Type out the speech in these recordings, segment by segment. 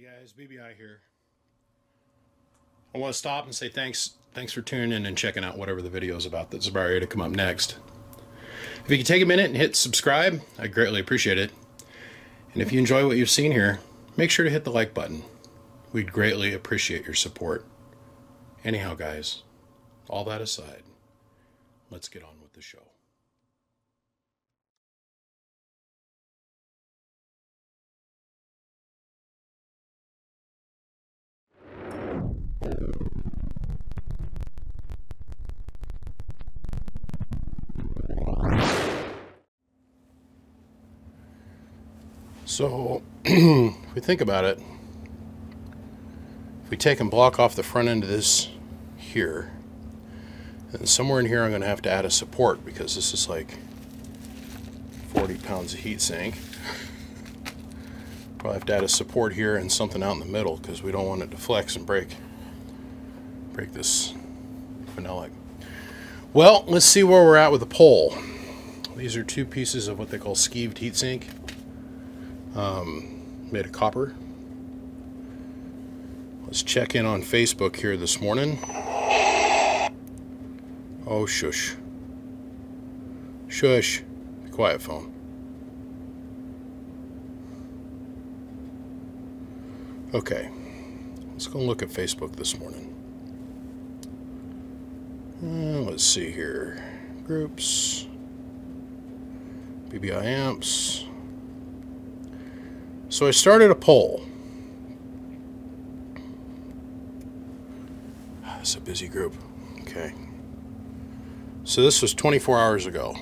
Hey guys, BBI here. I want to stop and say thanks thanks for tuning in and checking out whatever the video is about that's about ready to come up next. If you could take a minute and hit subscribe, I greatly appreciate it. And if you enjoy what you've seen here, make sure to hit the like button. We'd greatly appreciate your support. Anyhow, guys, all that aside, let's get on with the show. So, if we think about it, if we take and block off the front end of this here, then somewhere in here I'm going to have to add a support because this is like 40 pounds of heat sink. Probably have to add a support here and something out in the middle because we don't want it to flex and break break this phenolic. Well, let's see where we're at with the pole. These are two pieces of what they call skived heatsink um, made of copper. Let's check in on Facebook here this morning. Oh, shush. Shush. Be quiet, phone. Okay. Let's go look at Facebook this morning. Uh, let's see here. Groups. BBI amps. So I started a poll. It's a busy group. Okay. So this was 24 hours ago.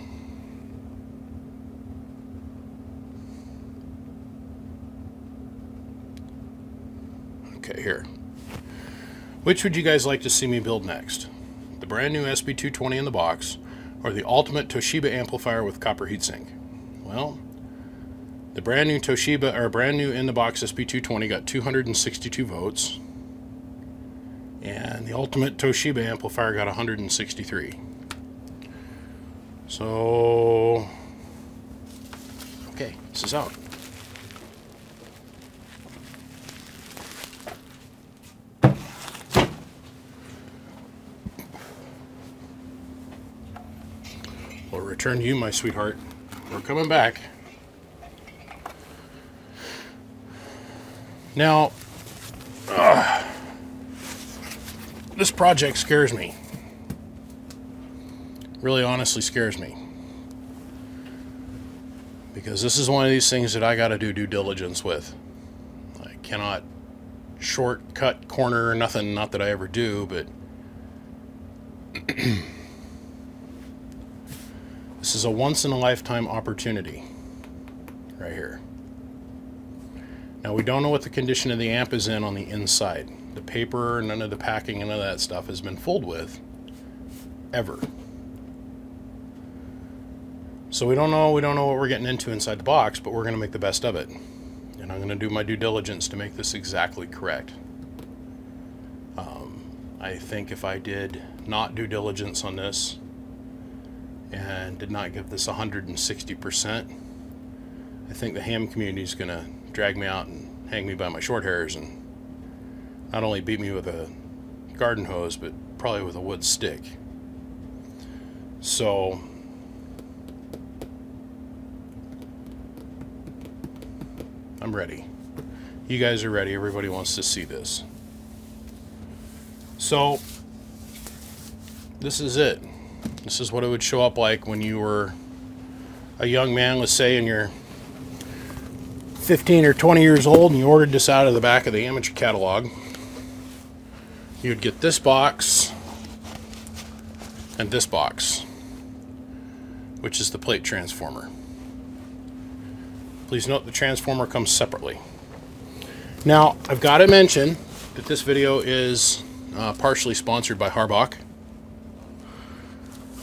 Okay, here. Which would you guys like to see me build next? Brand new SB220 in the box, or the ultimate Toshiba amplifier with copper heatsink? Well, the brand new Toshiba, or brand new in the box SB220 got 262 votes. And the ultimate Toshiba amplifier got 163. So, okay, this is out. We'll return to you, my sweetheart. We're coming back. Now, uh, this project scares me. Really honestly scares me. Because this is one of these things that I got to do due diligence with. I cannot shortcut, corner, nothing, not that I ever do, but this is a once in a lifetime opportunity right here. Now we don't know what the condition of the amp is in on the inside. The paper, none of the packing, none of that stuff has been fooled with, ever. So we don't know, we don't know what we're getting into inside the box, but we're going to make the best of it. And I'm going to do my due diligence to make this exactly correct. Um, I think if I did not due diligence on this and did not give this 160%, I think the ham community is going to drag me out and hang me by my short hairs and not only beat me with a garden hose, but probably with a wood stick. So, I'm ready. You guys are ready. Everybody wants to see this. So, this is it. This is what it would show up like when you were a young man, let's say, in your 15 or 20 years old and you ordered this out of the back of the amateur catalog, you would get this box and this box, which is the plate transformer. Please note the transformer comes separately. Now, I've got to mention that this video is uh, partially sponsored by Harbach.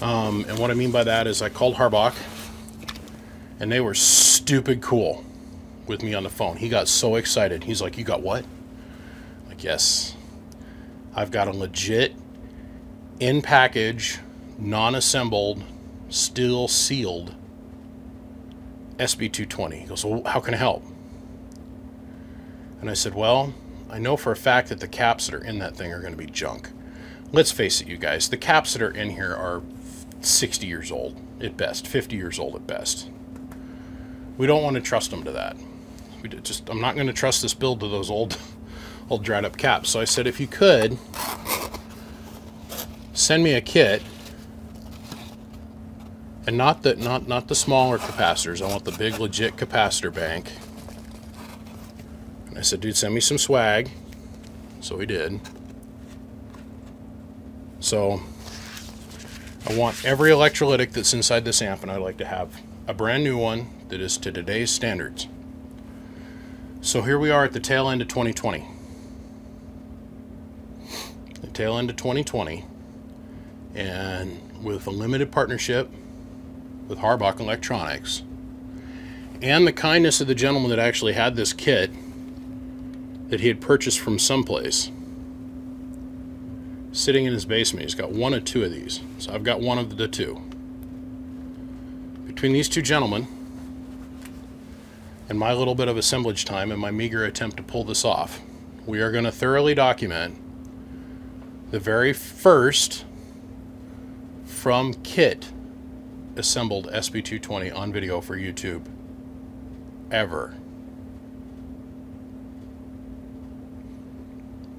Um, and what I mean by that is I called Harbach and they were stupid cool with me on the phone. He got so excited. He's like, You got what? I'm like, yes. I've got a legit in package, non assembled, still sealed SB220. He goes, Well, how can I help? And I said, Well, I know for a fact that the caps that are in that thing are going to be junk. Let's face it, you guys, the caps that are in here are 60 years old at best, 50 years old at best. We don't want to trust them to that. We just, I'm not going to trust this build to those old, old dried up caps. So I said, if you could, send me a kit and not the not not the smaller capacitors. I want the big legit capacitor bank. And I said, dude, send me some swag. So he did. So I want every electrolytic that's inside this amp, and I'd like to have a brand new one that is to today's standards. So here we are at the tail end of 2020. The tail end of 2020. And with a limited partnership with Harbach Electronics and the kindness of the gentleman that actually had this kit that he had purchased from someplace sitting in his basement. He's got one or two of these. So I've got one of the two. Between these two gentlemen and my little bit of assemblage time and my meager attempt to pull this off, we are going to thoroughly document the very first from kit assembled SB220 on video for YouTube ever.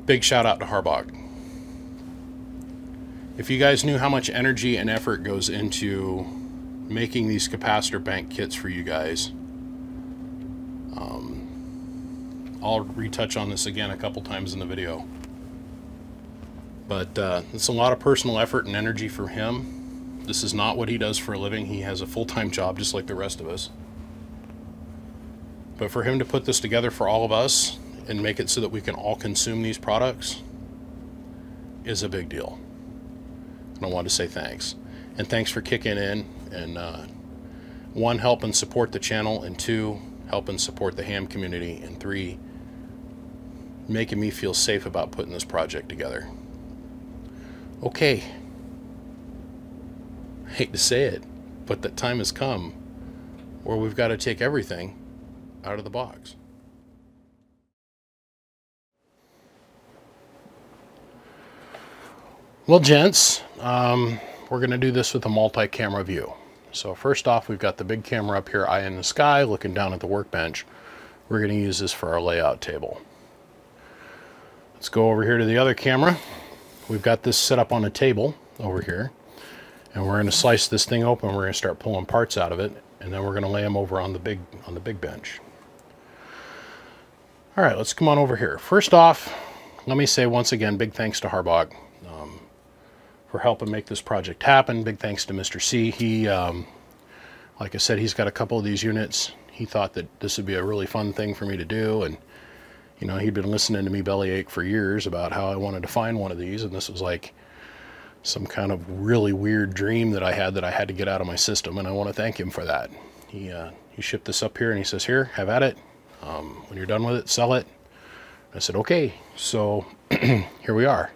Big shout out to Harbach. If you guys knew how much energy and effort goes into making these capacitor bank kits for you guys, um, I'll retouch on this again a couple times in the video. But uh, it's a lot of personal effort and energy for him. This is not what he does for a living. He has a full-time job just like the rest of us. But for him to put this together for all of us and make it so that we can all consume these products is a big deal. And I want to say thanks. And thanks for kicking in and uh, one, helping support the channel, and two, helping support the ham community, and three, making me feel safe about putting this project together. Okay. I hate to say it, but the time has come where we've got to take everything out of the box. Well, gents, um, we're going to do this with a multi-camera view. So first off, we've got the big camera up here, eye in the sky, looking down at the workbench. We're going to use this for our layout table. Let's go over here to the other camera. We've got this set up on a table over here. And we're going to slice this thing open. We're going to start pulling parts out of it. And then we're going to lay them over on the big, on the big bench. All right, let's come on over here. First off, let me say once again, big thanks to Harbach for helping make this project happen. Big thanks to Mr. C. He, um, like I said, he's got a couple of these units. He thought that this would be a really fun thing for me to do. And, you know, he'd been listening to me bellyache for years about how I wanted to find one of these. And this was like some kind of really weird dream that I had that I had to get out of my system. And I want to thank him for that. He, uh, he shipped this up here and he says, here, have at it. Um, when you're done with it, sell it. I said, okay. So here we are.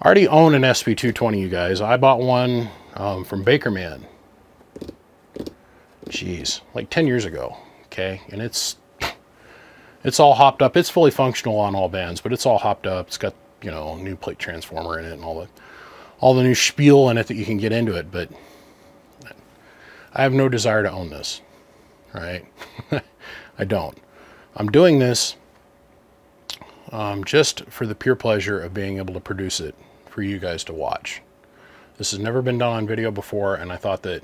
I already own an SB220, you guys. I bought one um, from Bakerman. Jeez, like 10 years ago, okay? And it's it's all hopped up. It's fully functional on all bands, but it's all hopped up. It's got, you know, new plate transformer in it and all the all the new spiel in it that you can get into it, but I have no desire to own this, right? I don't. I'm doing this um, just for the pure pleasure of being able to produce it for you guys to watch. This has never been done on video before, and I thought that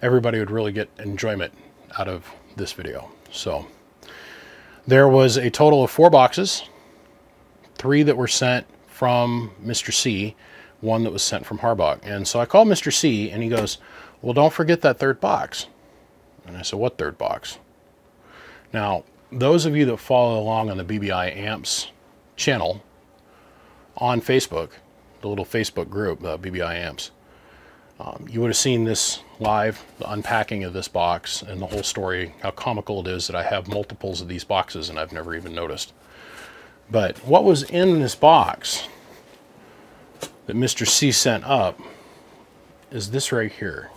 everybody would really get enjoyment out of this video. So there was a total of four boxes, three that were sent from Mr. C, one that was sent from Harbach. And so I called Mr. C, and he goes, well, don't forget that third box. And I said, what third box? Now, those of you that follow along on the BBI Amps channel on Facebook, the little Facebook group, the BBI Amps, um, you would have seen this live, the unpacking of this box and the whole story, how comical it is that I have multiples of these boxes and I've never even noticed. But what was in this box that Mr. C sent up is this right here.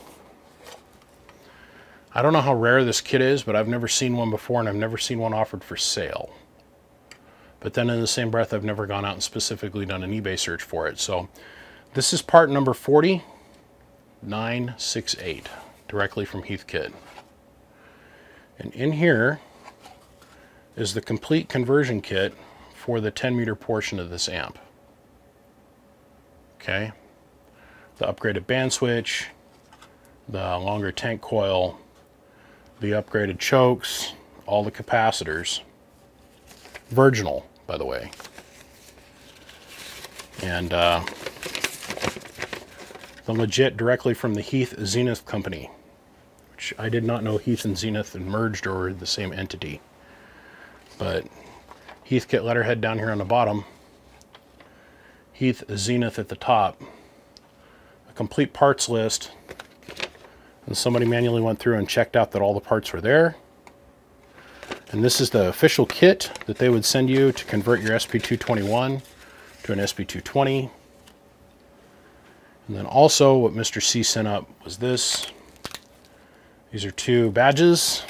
I don't know how rare this kit is, but I've never seen one before and I've never seen one offered for sale. But then in the same breath, I've never gone out and specifically done an eBay search for it. So this is part number 40968, directly from Heathkit. And in here is the complete conversion kit for the 10 meter portion of this amp. Okay, the upgraded band switch, the longer tank coil, the upgraded chokes, all the capacitors. Virginal, by the way. And uh, the legit directly from the Heath Zenith company, which I did not know Heath and Zenith had merged or were the same entity. But Heathkit letterhead down here on the bottom, Heath Zenith at the top, a complete parts list, and somebody manually went through and checked out that all the parts were there. And this is the official kit that they would send you to convert your SB221 to an SB220. And then also what Mr. C sent up was this. These are two badges.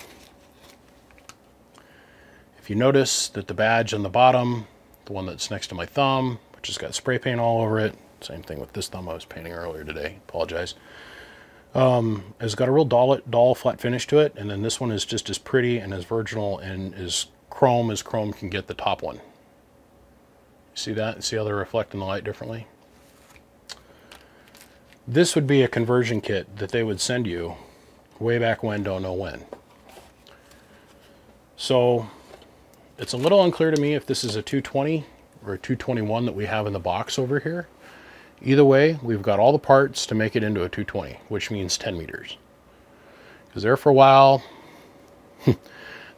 If you notice that the badge on the bottom, the one that's next to my thumb, which has got spray paint all over it, same thing with this thumb I was painting earlier today, apologize. Um, it's got a real dull, dull flat finish to it, and then this one is just as pretty and as virginal and as chrome as chrome can get the top one. See that? See how they're reflecting the light differently? This would be a conversion kit that they would send you way back when, don't know when. So it's a little unclear to me if this is a 220 or a 221 that we have in the box over here. Either way, we've got all the parts to make it into a 220, which means 10 meters. Because there for a while, the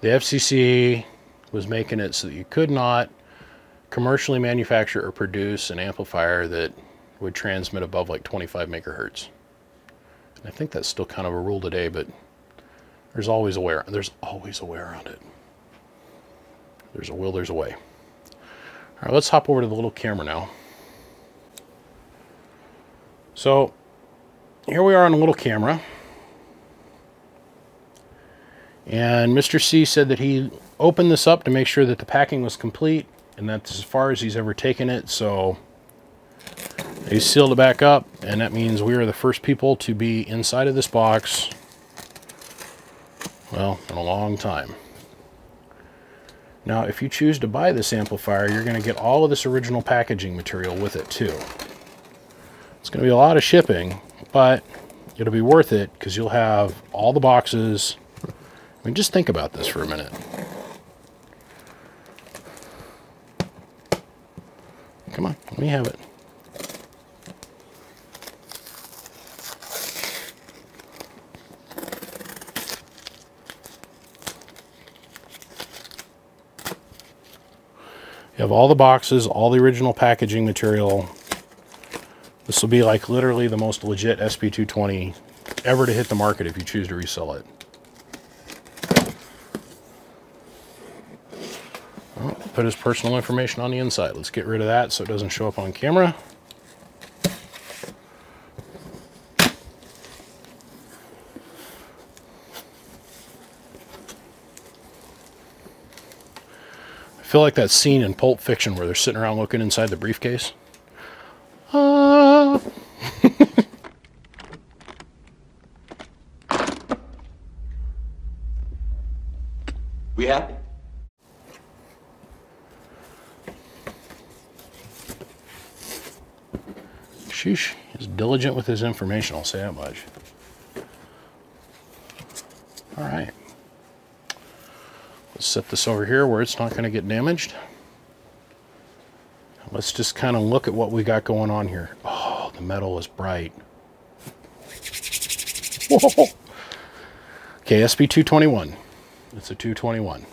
FCC was making it so that you could not commercially manufacture or produce an amplifier that would transmit above like 25 megahertz. And I think that's still kind of a rule today, but there's always a way. There's always a way around it. There's a will, there's a way. All right, let's hop over to the little camera now. So here we are on a little camera. And Mr. C said that he opened this up to make sure that the packing was complete and that's as far as he's ever taken it. So he sealed it back up and that means we are the first people to be inside of this box, well, in a long time. Now, if you choose to buy this amplifier, you're going to get all of this original packaging material with it too. It's going to be a lot of shipping, but it'll be worth it because you'll have all the boxes. I mean, just think about this for a minute. Come on, let me have it. You have all the boxes, all the original packaging material, this will be like literally the most legit SB220 ever to hit the market if you choose to resell it. Well, put his personal information on the inside. Let's get rid of that so it doesn't show up on camera. I feel like that scene in Pulp Fiction where they're sitting around looking inside the briefcase. Uh... we happy? Sheesh, he's diligent with his information, I'll say that much. All right. Let's set this over here where it's not going to get damaged. Let's just kind of look at what we got going on here. Oh, the metal is bright. Whoa. Okay, SB221. It's a 221.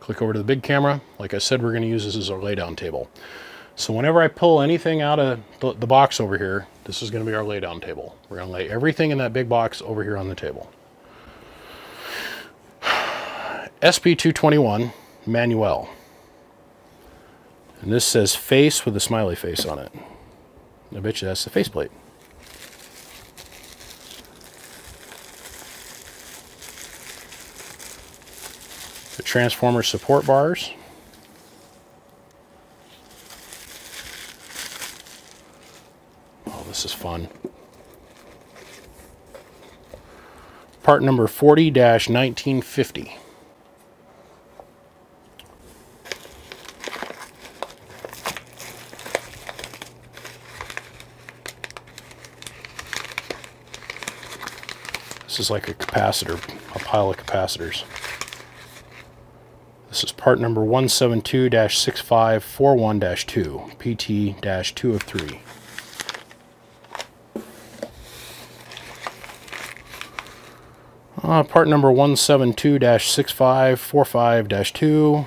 Click over to the big camera. Like I said, we're going to use this as our laydown table. So whenever I pull anything out of the, the box over here, this is going to be our laydown table. We're going to lay everything in that big box over here on the table. SB221 Manuel. And this says face with a smiley face on it. I bet you that's the faceplate. The transformer support bars. Oh, this is fun. Part number 40-1950. This is like a capacitor, a pile of capacitors. This is part number 172-6541-2, PT-2 of 3. Uh, part number 172-6545-2,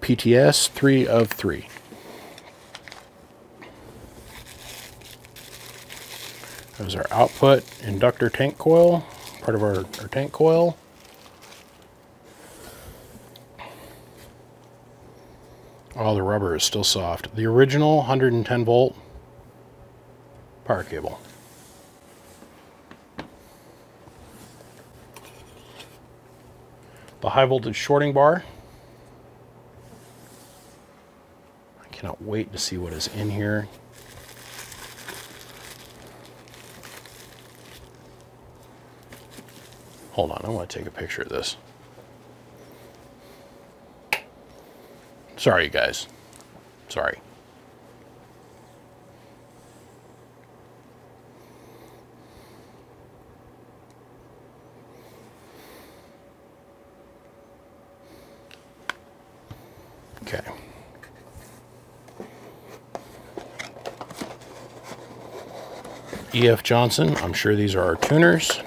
PTS 3 of 3. There's our output inductor tank coil, part of our, our tank coil. Oh, the rubber is still soft. The original 110 volt power cable. The high voltage shorting bar. I cannot wait to see what is in here. Hold on, I want to take a picture of this. Sorry, guys. Sorry. Okay. E.F. Johnson, I'm sure these are our tuners.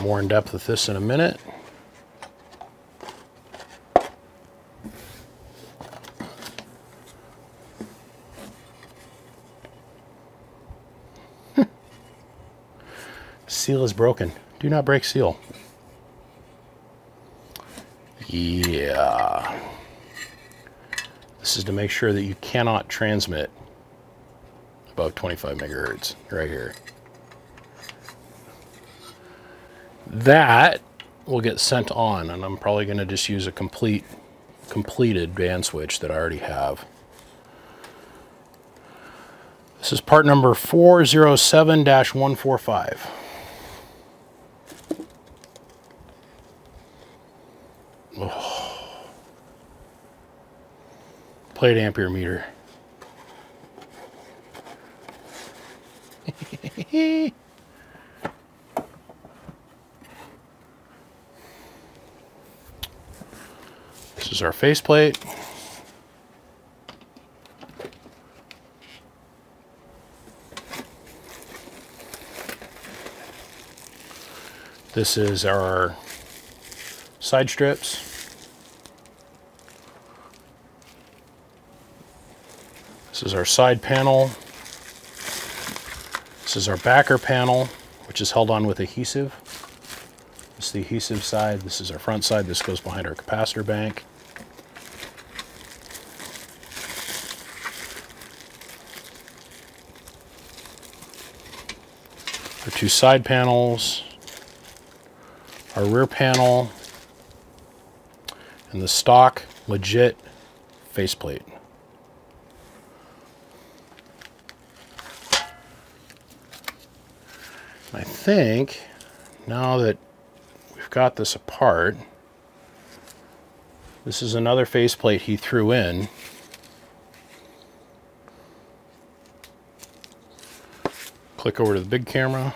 More in depth with this in a minute. Seal is broken. Do not break seal. Yeah. This is to make sure that you cannot transmit above 25 megahertz right here. That will get sent on and I'm probably going to just use a complete completed band switch that I already have. This is part number 407-145. Plate ampere meter. this is our faceplate. This is our side strips. This is our side panel. This is our backer panel, which is held on with adhesive. This is the adhesive side. This is our front side. This goes behind our capacitor bank. Our two side panels, our rear panel, and the stock legit faceplate. I think now that we've got this apart, this is another faceplate he threw in. Click over to the big camera.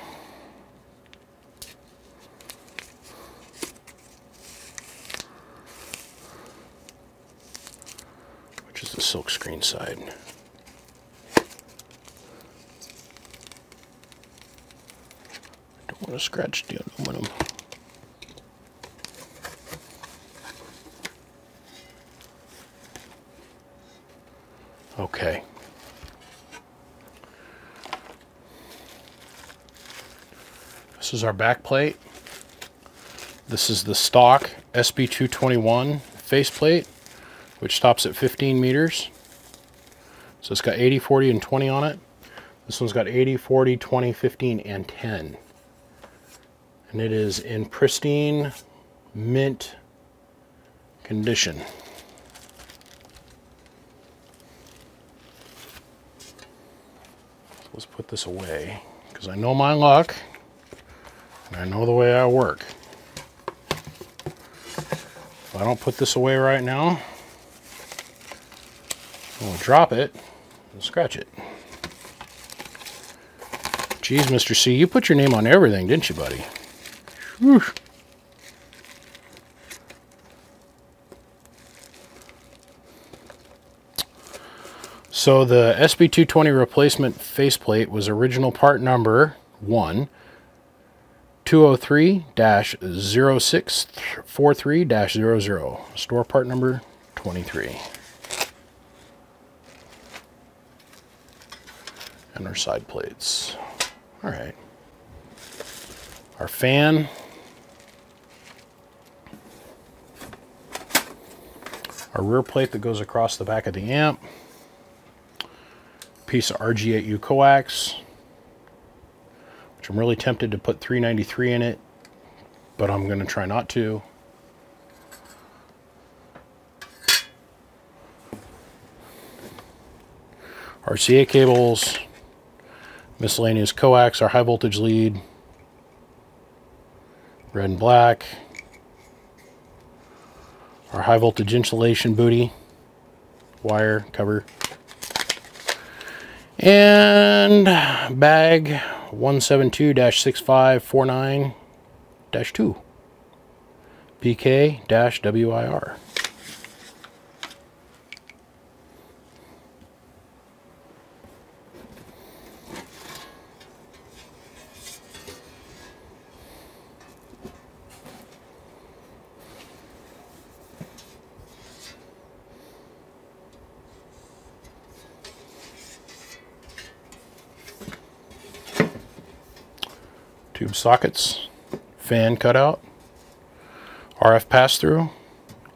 Which is the silkscreen side. Want to scratch the aluminum. Okay. This is our back plate. This is the stock SB221 faceplate, which stops at 15 meters. So it's got 80, 40, and 20 on it. This one's got 80, 40, 20, 15, and 10 and it is in pristine mint condition. Let's put this away because I know my luck and I know the way I work. If I don't put this away right now, I'll drop it and scratch it. Geez, Mr. C, you put your name on everything, didn't you, buddy? So the SB220 replacement faceplate was original part number 1 203-0643-00 store part number 23 and our side plates. All right. Our fan our rear plate that goes across the back of the amp piece of RG8U coax, which I'm really tempted to put 393 in it, but I'm going to try not to. RCA cables, miscellaneous coax, our high voltage lead, red and black, our high voltage insulation booty, wire cover, and bag 172-6549-2 PK-WIR. Sockets, fan cutout, RF pass-through,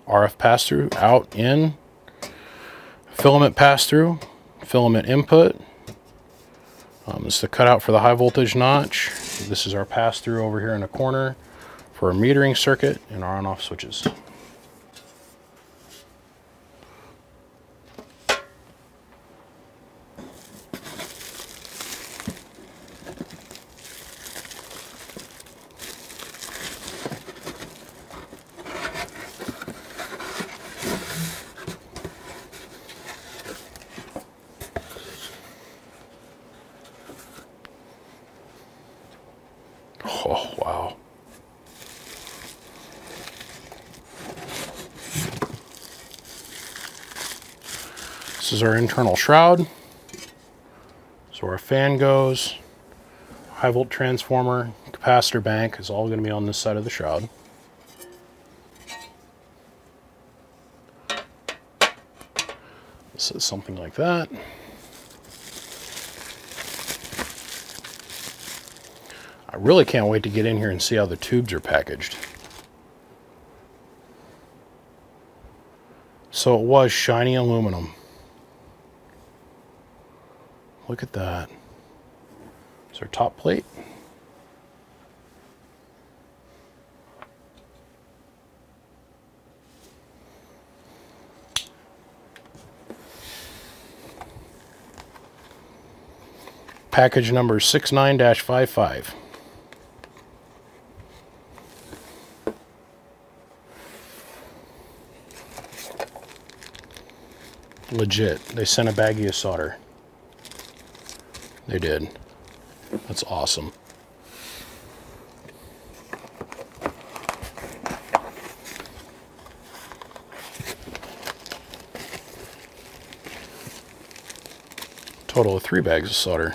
RF pass-through, out, in, filament pass-through, filament input. Um, this is the cutout for the high voltage notch. This is our pass-through over here in the corner for a metering circuit and our on-off switches. Oh, wow. This is our internal shroud. So our fan goes, high volt transformer, capacitor bank is all going to be on this side of the shroud. This is something like that. I really can't wait to get in here and see how the tubes are packaged. So it was shiny aluminum. Look at that. It's our top plate. Package number 69-55. Legit. They sent a baggie of solder. They did. That's awesome. Total of three bags of solder.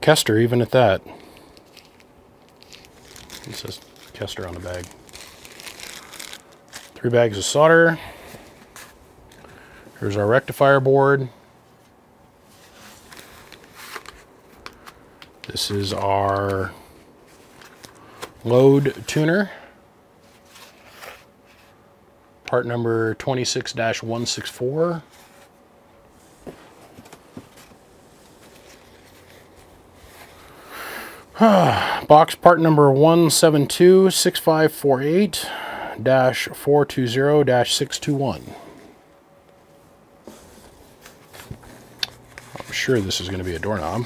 Kester, even at that. It says Kester on the bag. Three bags of solder. Here's our rectifier board. This is our load tuner. Part number 26-164. Box part number 1726548 420 621. I'm sure this is going to be a doorknob.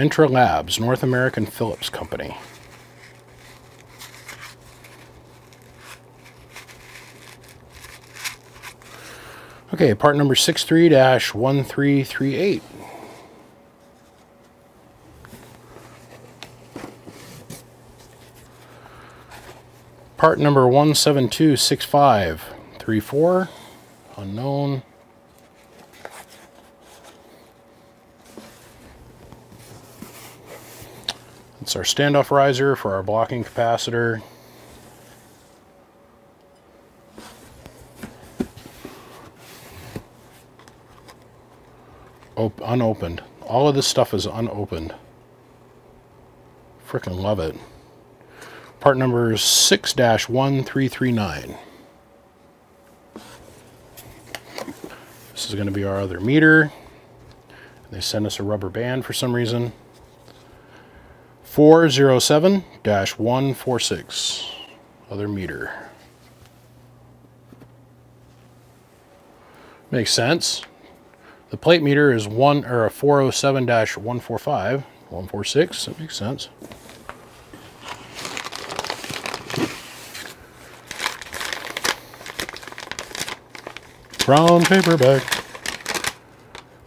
Intra Labs, North American Philips Company. Okay, part number 63-1338. Part number 1726534, unknown. It's our standoff riser for our blocking capacitor. Op unopened. All of this stuff is unopened. Freaking love it. Part number is 6-1339. This is going to be our other meter. They send us a rubber band for some reason. 407-146. Other meter. Makes sense. The plate meter is one or a 407-145, 146. That makes sense. Brown paper bag.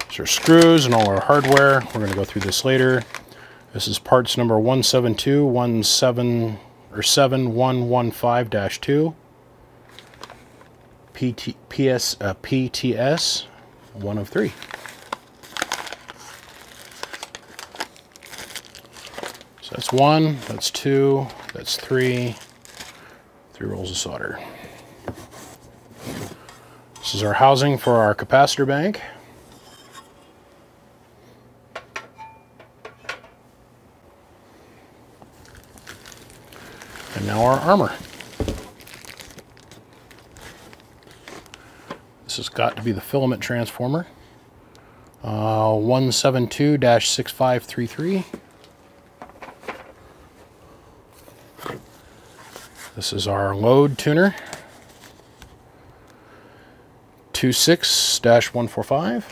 These are screws and all our hardware. We're going to go through this later. This is parts number 17217 or 7115-2. PT, PS, uh, PTS, one of three. So that's one, that's two, that's three, three rolls of solder. This is our housing for our capacitor bank. Now our armor. This has got to be the filament transformer. Uh, 172-6533. This is our load tuner. 26-145.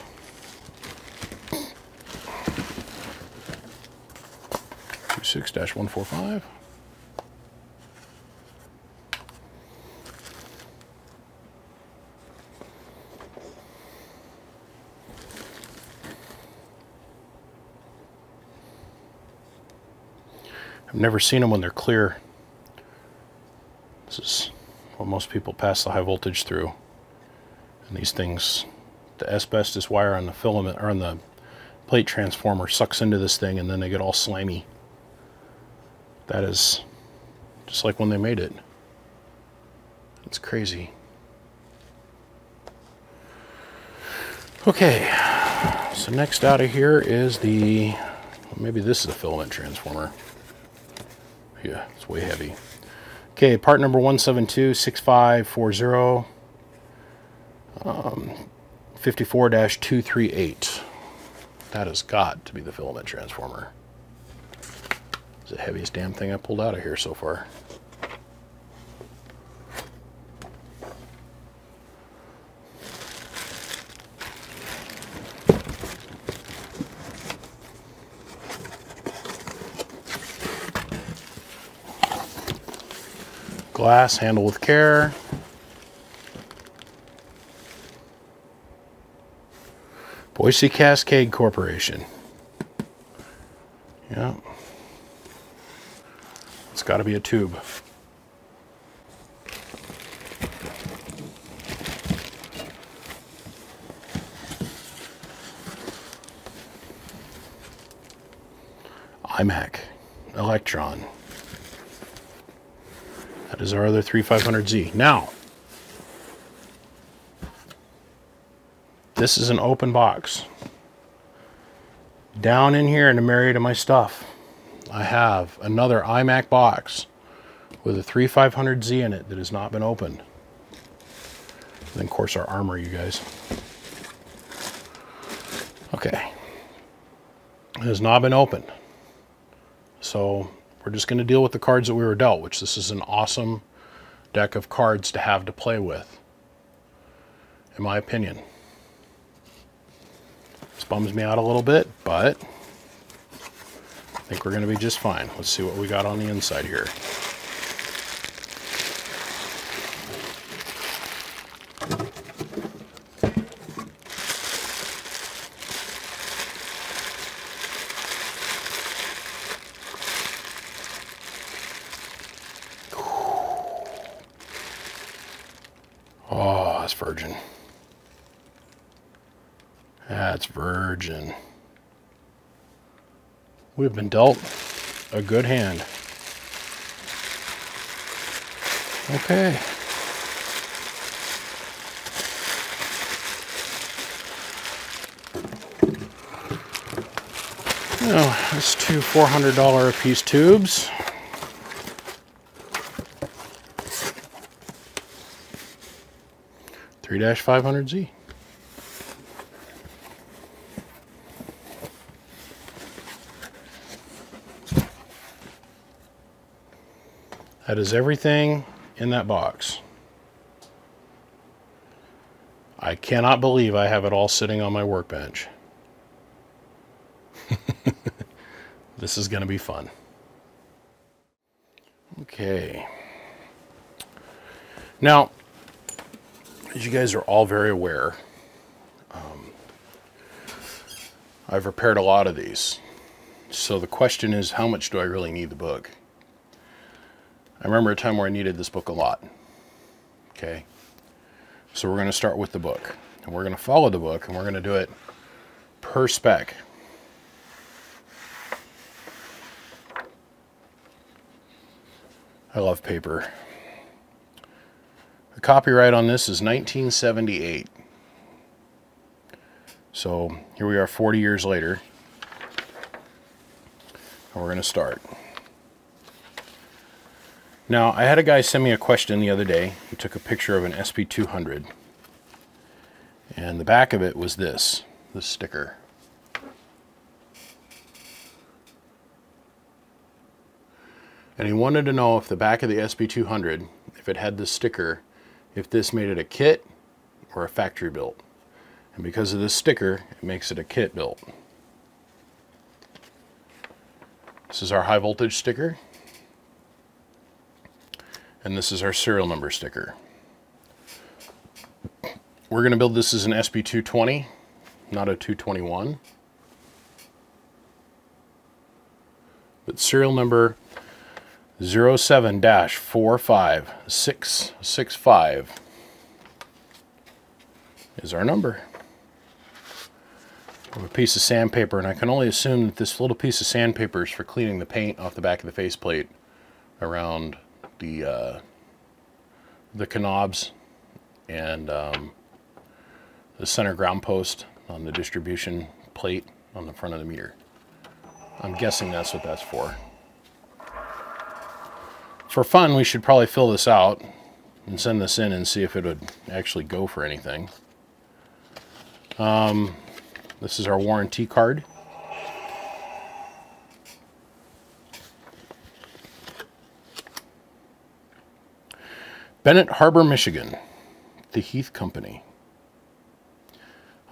Two six dash one four five. I've never seen them when they're clear. This is what most people pass the high voltage through. And these things, the asbestos wire on the filament or on the plate transformer sucks into this thing and then they get all slimy. That is just like when they made it. It's crazy. Okay, so next out of here is the, maybe this is a filament transformer. Yeah, it's way heavy. Okay, part number 1726540, um, 54-238. That has got to be the filament transformer. It's the heaviest damn thing I pulled out of here so far. Glass, handle with care. Boise Cascade Corporation. Yeah. It's got to be a tube. Eimac, Electron. Is our other 3500Z. Now, this is an open box. Down in here in the myriad of my stuff, I have another Eimac box with a 3500Z in it that has not been opened. And of course, our armor, you guys. Okay. has not been opened. So we're just going to deal with the cards that we were dealt, which this is an awesome deck of cards to have to play with, in my opinion. This bums me out a little bit, but I think we're going to be just fine. Let's see what we got on the inside here. Oh, that's virgin. That's virgin. We've been dealt a good hand. Okay. Now, that's two $400 a piece tubes. Three dash five hundred Z. That is everything in that box. I cannot believe I have it all sitting on my workbench. this is going to be fun. Okay. Now, as you guys are all very aware, um, I've repaired a lot of these. So the question is, how much do I really need the book? I remember a time where I needed this book a lot. Okay. So we're going to start with the book. And we're going to follow the book and we're going to do it per spec. I love paper. The copyright on this is 1978. So here we are 40 years later. And we're going to start. Now, I had a guy send me a question the other day. He took a picture of an SB200. And the back of it was this, this sticker. And he wanted to know if the back of the SB200, if it had this sticker, if this made it a kit or a factory built. And because of this sticker, it makes it a kit built. This is our high voltage sticker. And this is our serial number sticker. We're going to build this as an SB220, not a 221. But serial number 07-45665 is our number. A piece of sandpaper, and I can only assume that this little piece of sandpaper is for cleaning the paint off the back of the faceplate around the uh, the knobs and um, the center ground post on the distribution plate on the front of the meter. I'm guessing that's what that's for. For fun, we should probably fill this out and send this in and see if it would actually go for anything. Um, this is our warranty card. Benton Harbor, Michigan, the Heath Company.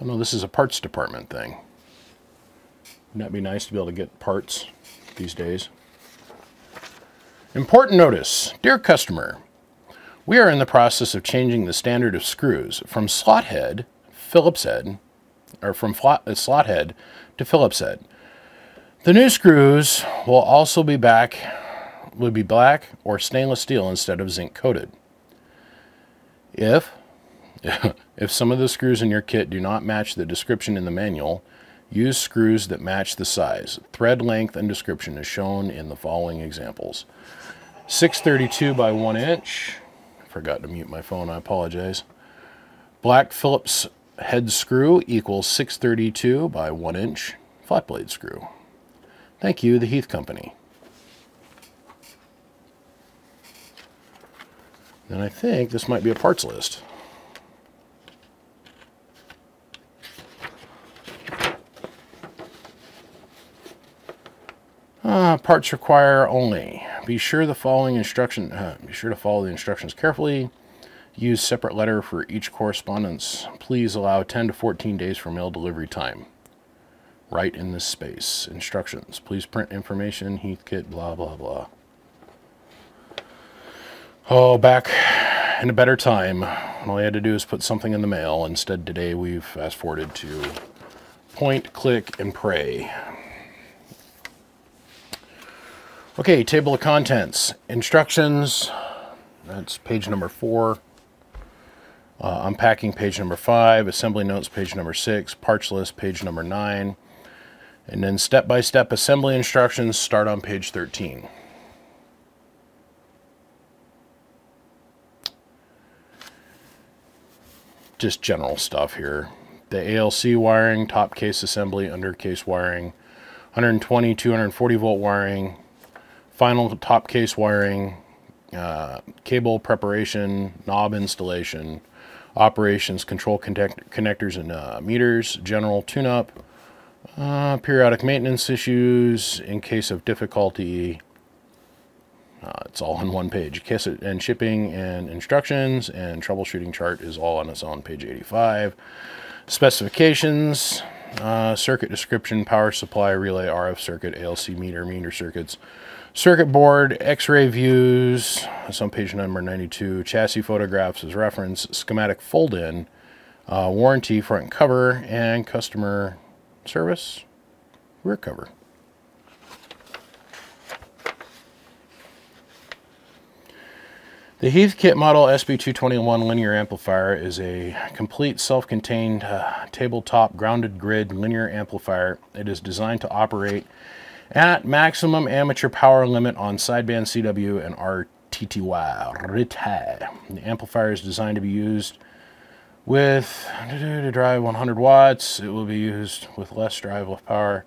Oh no, this is a parts department thing. Wouldn't that be nice to be able to get parts these days? Important notice, dear customer, we are in the process of changing the standard of screws from slot head, Phillips head, or from uh, slot head to Phillips head. The new screws will also be back, will be black or stainless steel instead of zinc coated. If, if some of the screws in your kit do not match the description in the manual, use screws that match the size. Thread length and description is shown in the following examples. 632 by 1 inch. Forgot to mute my phone, I apologize. Black Phillips head screw equals 632 by 1 inch flat blade screw. Thank you, the Heath Company. And I think this might be a parts list. Uh, parts require only. Be sure the following instruction. Uh, be sure to follow the instructions carefully. Use separate letter for each correspondence. Please allow 10 to 14 days for mail delivery time. Write in this space. Instructions. Please print information. Heathkit. Blah blah blah. Oh, back in a better time, all I had to do is put something in the mail. Instead, today we've fast forwarded to point, click, and pray. Okay, table of contents. Instructions. That's page number four. Uh, unpacking page number five. Assembly notes page number six. Parts list page number nine. And then step by step assembly instructions start on page 13. Just general stuff here. The ALC wiring, top case assembly, under case wiring, 120, 240 volt wiring, final top case wiring, uh, cable preparation, knob installation, operations, control connect connectors and uh, meters, general tune-up, uh, periodic maintenance issues in case of difficulty. Uh, it's all on one page. Kiss it and shipping and instructions and troubleshooting chart is all on its own, page 85. Specifications, uh, circuit description, power supply, relay, RF circuit, ALC meter, meter circuits, circuit board, x-ray views, that's on page number 92, chassis photographs as reference, schematic fold-in, uh, warranty front cover, and customer service rear cover. The Heathkit Model SB221 linear amplifier is a complete self-contained uh, tabletop grounded grid linear amplifier. It is designed to operate at maximum amateur power limit on sideband CW and RTTY. The amplifier is designed to be used with to drive 100 watts. It will be used with less drive, power.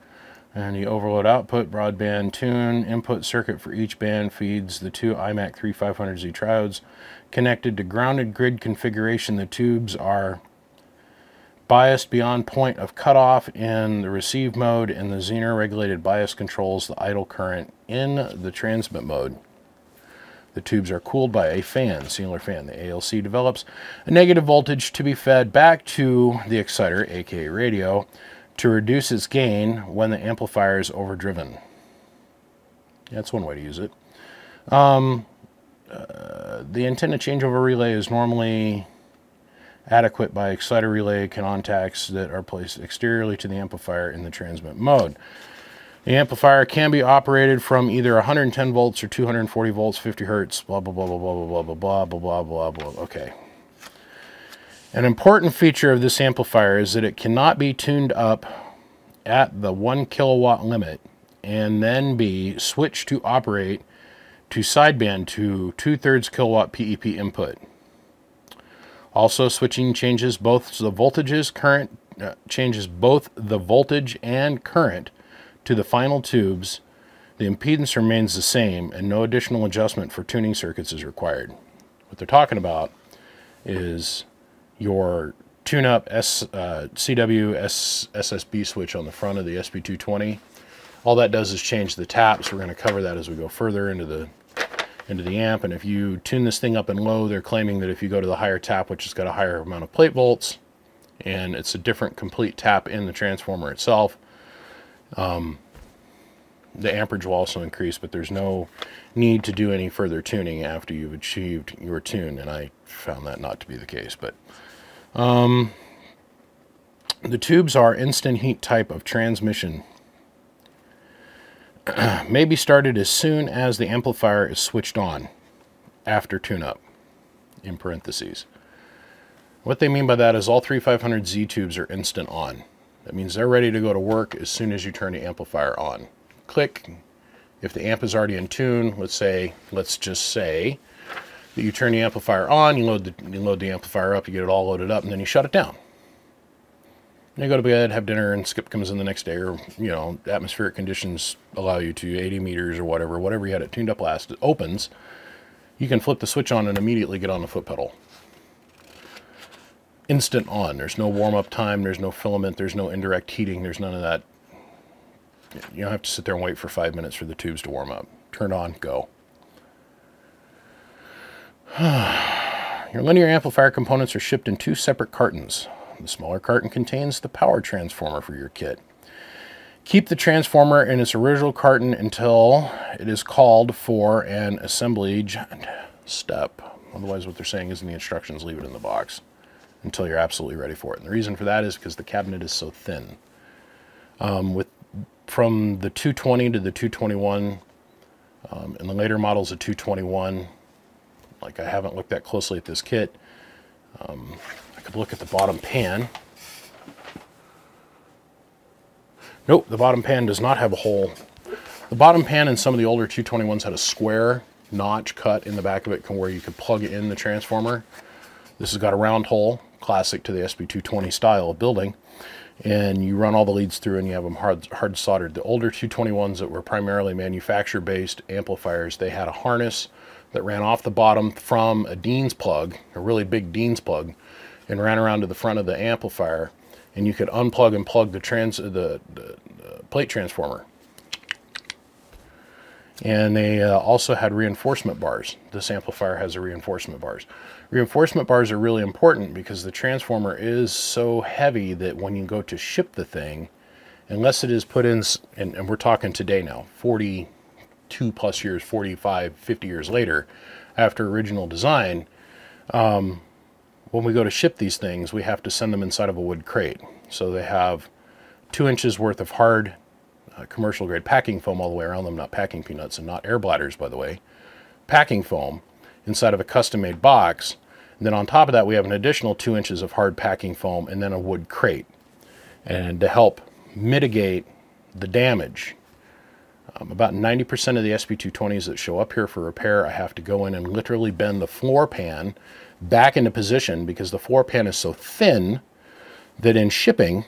And the overload output broadband tune input circuit for each band feeds the two Eimac 3500Z triodes connected to grounded grid configuration. The tubes are biased beyond point of cutoff in the receive mode and the Zener regulated bias controls the idle current in the transmit mode. The tubes are cooled by a fan, Sealer fan. The ALC develops a negative voltage to be fed back to the exciter, aka radio, to reduce its gain when the amplifier is overdriven. That's one way to use it. Um, uh, the antenna changeover relay is normally adequate by exciter relay contacts that are placed exteriorly to the amplifier in the transmit mode. The amplifier can be operated from either 110 volts or 240 volts, 50 hertz, blah, blah, blah, blah, blah, blah, blah, blah, blah, blah, blah, blah. Okay. An important feature of this amplifier is that it cannot be tuned up at the 1 kilowatt limit and then be switched to operate to sideband to 2 thirds kilowatt PEP input. Also, switching changes both the voltages, current uh, changes both the voltage and current to the final tubes. The impedance remains the same, and no additional adjustment for tuning circuits is required. What they're talking about is your tune-up S, uh, CW S, SSB switch on the front of the SB220. All that does is change the taps. We're going to cover that as we go further into the into the amp. And if you tune this thing up and low, they're claiming that if you go to the higher tap, which has got a higher amount of plate volts, and it's a different complete tap in the transformer itself, um, the amperage will also increase, but there's no need to do any further tuning after you've achieved your tune, and I found that not to be the case. But um, the tubes are instant heat type of transmission may be started as soon as the amplifier is switched on after tune-up, in parentheses. What they mean by that is all 3500Z tubes are instant on. That means they're ready to go to work as soon as you turn the amplifier on. Click. If the amp is already in tune, let's say, let's just say that you turn the amplifier on, you load the, you load the amplifier up, you get it all loaded up, and then you shut it down. You go to bed, have dinner, and Skip comes in the next day, or, you know, atmospheric conditions allow you to 80 meters or whatever, whatever you had it tuned up last, it opens. You can flip the switch on and immediately get on the foot pedal. Instant on. There's no warm up time, there's no filament, there's no indirect heating, there's none of that You don't have to sit there and wait for five minutes for the tubes to warm up. Turn on, go. Your linear amplifier components are shipped in two separate cartons. The smaller carton contains the power transformer for your kit. Keep the transformer in its original carton until it is called for an assemblage step. Otherwise, what they're saying is in the instructions, leave it in the box until you're absolutely ready for it. And the reason for that is because the cabinet is so thin. Um, with From the 220 to the 221, um, and the later models of 221, like I haven't looked that closely at this kit, um, I could look at the bottom pan. Nope, the bottom pan does not have a hole. The bottom pan in some of the older 221s had a square notch cut in the back of it where you could plug in the transformer. This has got a round hole, classic to the SB220 style of building. And you run all the leads through and you have them hard, hard soldered. The older 221s that were primarily manufacturer-based amplifiers, they had a harness that ran off the bottom from a Dean's plug, a really big Dean's plug, and ran around to the front of the amplifier. And you could unplug and plug the, trans, the, the, the plate transformer and they uh, also had reinforcement bars. This amplifier has a reinforcement bars. Reinforcement bars are really important because the transformer is so heavy that when you go to ship the thing, unless it is put in, and, and we're talking today now, 42 plus years, 45, 50 years later, after original design, um, when we go to ship these things, we have to send them inside of a wood crate. So they have two inches worth of hard uh, commercial grade packing foam all the way around them, not packing peanuts and not air bladders, by the way. Packing foam inside of a custom made box. And then on top of that, we have an additional two inches of hard packing foam and then a wood crate. And to help mitigate the damage, um, about 90% of the SB220s that show up here for repair, I have to go in and literally bend the floor pan back into position because the floor pan is so thin that in shipping,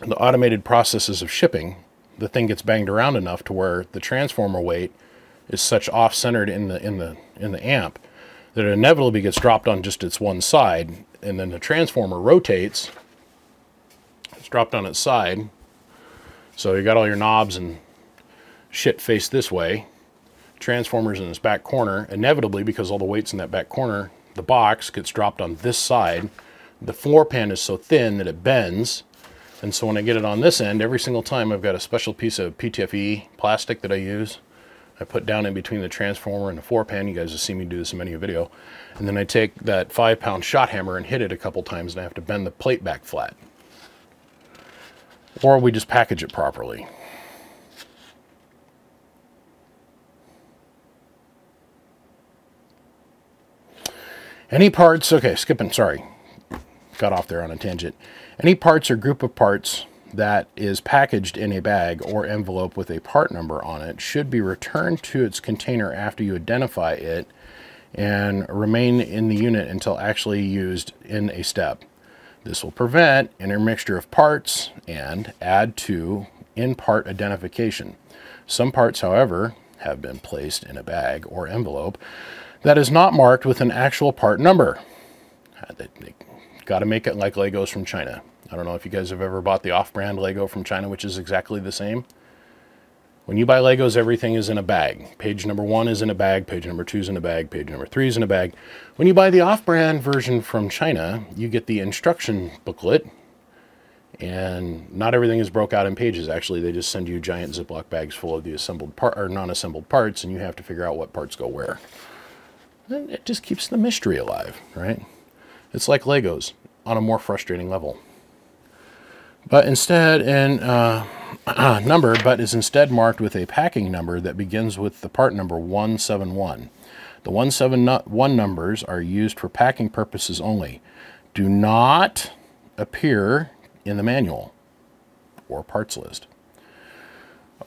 the automated processes of shipping, the thing gets banged around enough to where the transformer weight is such off-centered in the in the in the amp that it inevitably gets dropped on just its one side, and then the transformer rotates. It's dropped on its side, so you got all your knobs and shit faced this way. Transformers in this back corner, inevitably because all the weight's in that back corner, the box gets dropped on this side. The floor pan is so thin that it bends and so when I get it on this end, every single time I've got a special piece of PTFE plastic that I use. I put down in between the transformer and the floor pan. You guys have seen me do this in many a video. And then I take that five pound shot hammer and hit it a couple times and I have to bend the plate back flat. Or we just package it properly. Any parts, okay, skipping, sorry. Got off there on a tangent. Any parts or group of parts that is packaged in a bag or envelope with a part number on it should be returned to its container after you identify it and remain in the unit until actually used in a step. This will prevent intermixture of parts and add to in-part identification. Some parts, however, have been placed in a bag or envelope that is not marked with an actual part number. Uh, they, they Got to make it like Legos from China. I don't know if you guys have ever bought the off-brand Lego from China, which is exactly the same. When you buy Legos, everything is in a bag. Page number one is in a bag, page number two is in a bag, page number three is in a bag. When you buy the off-brand version from China, you get the instruction booklet, and not everything is broke out in pages. Actually, they just send you giant Ziploc bags full of the assembled part or non-assembled parts, and you have to figure out what parts go where. It just keeps the mystery alive, right? It's like Legos on a more frustrating level. But instead, in uh, number, but is instead marked with a packing number that begins with the part number 171. The 171 numbers are used for packing purposes only. Do not appear in the manual or parts list.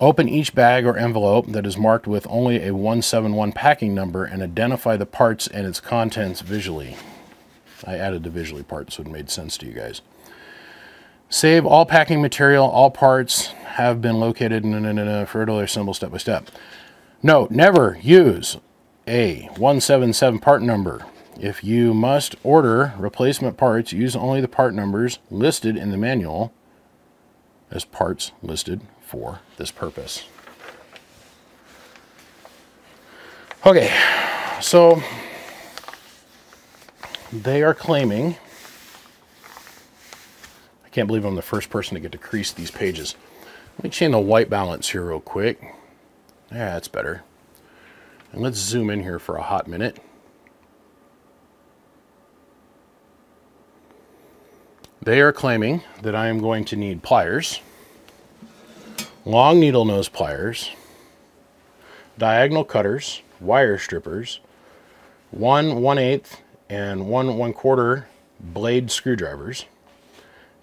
Open each bag or envelope that is marked with only a 171 packing number and identify the parts and its contents visually. I added the visually part so it made sense to you guys. Save all packing material, all parts have been located in a further symbol step by step. Note, never use a 177 part number. If you must order replacement parts, use only the part numbers listed in the manual as parts listed for this purpose. Okay, so they are claiming, I can't believe I'm the first person to get to crease these pages. Let me change the white balance here real quick. Yeah, that's better. And let's zoom in here for a hot minute. They are claiming that I am going to need pliers, long needle nose pliers, diagonal cutters, wire strippers, one one eighth and one one quarter blade screwdrivers,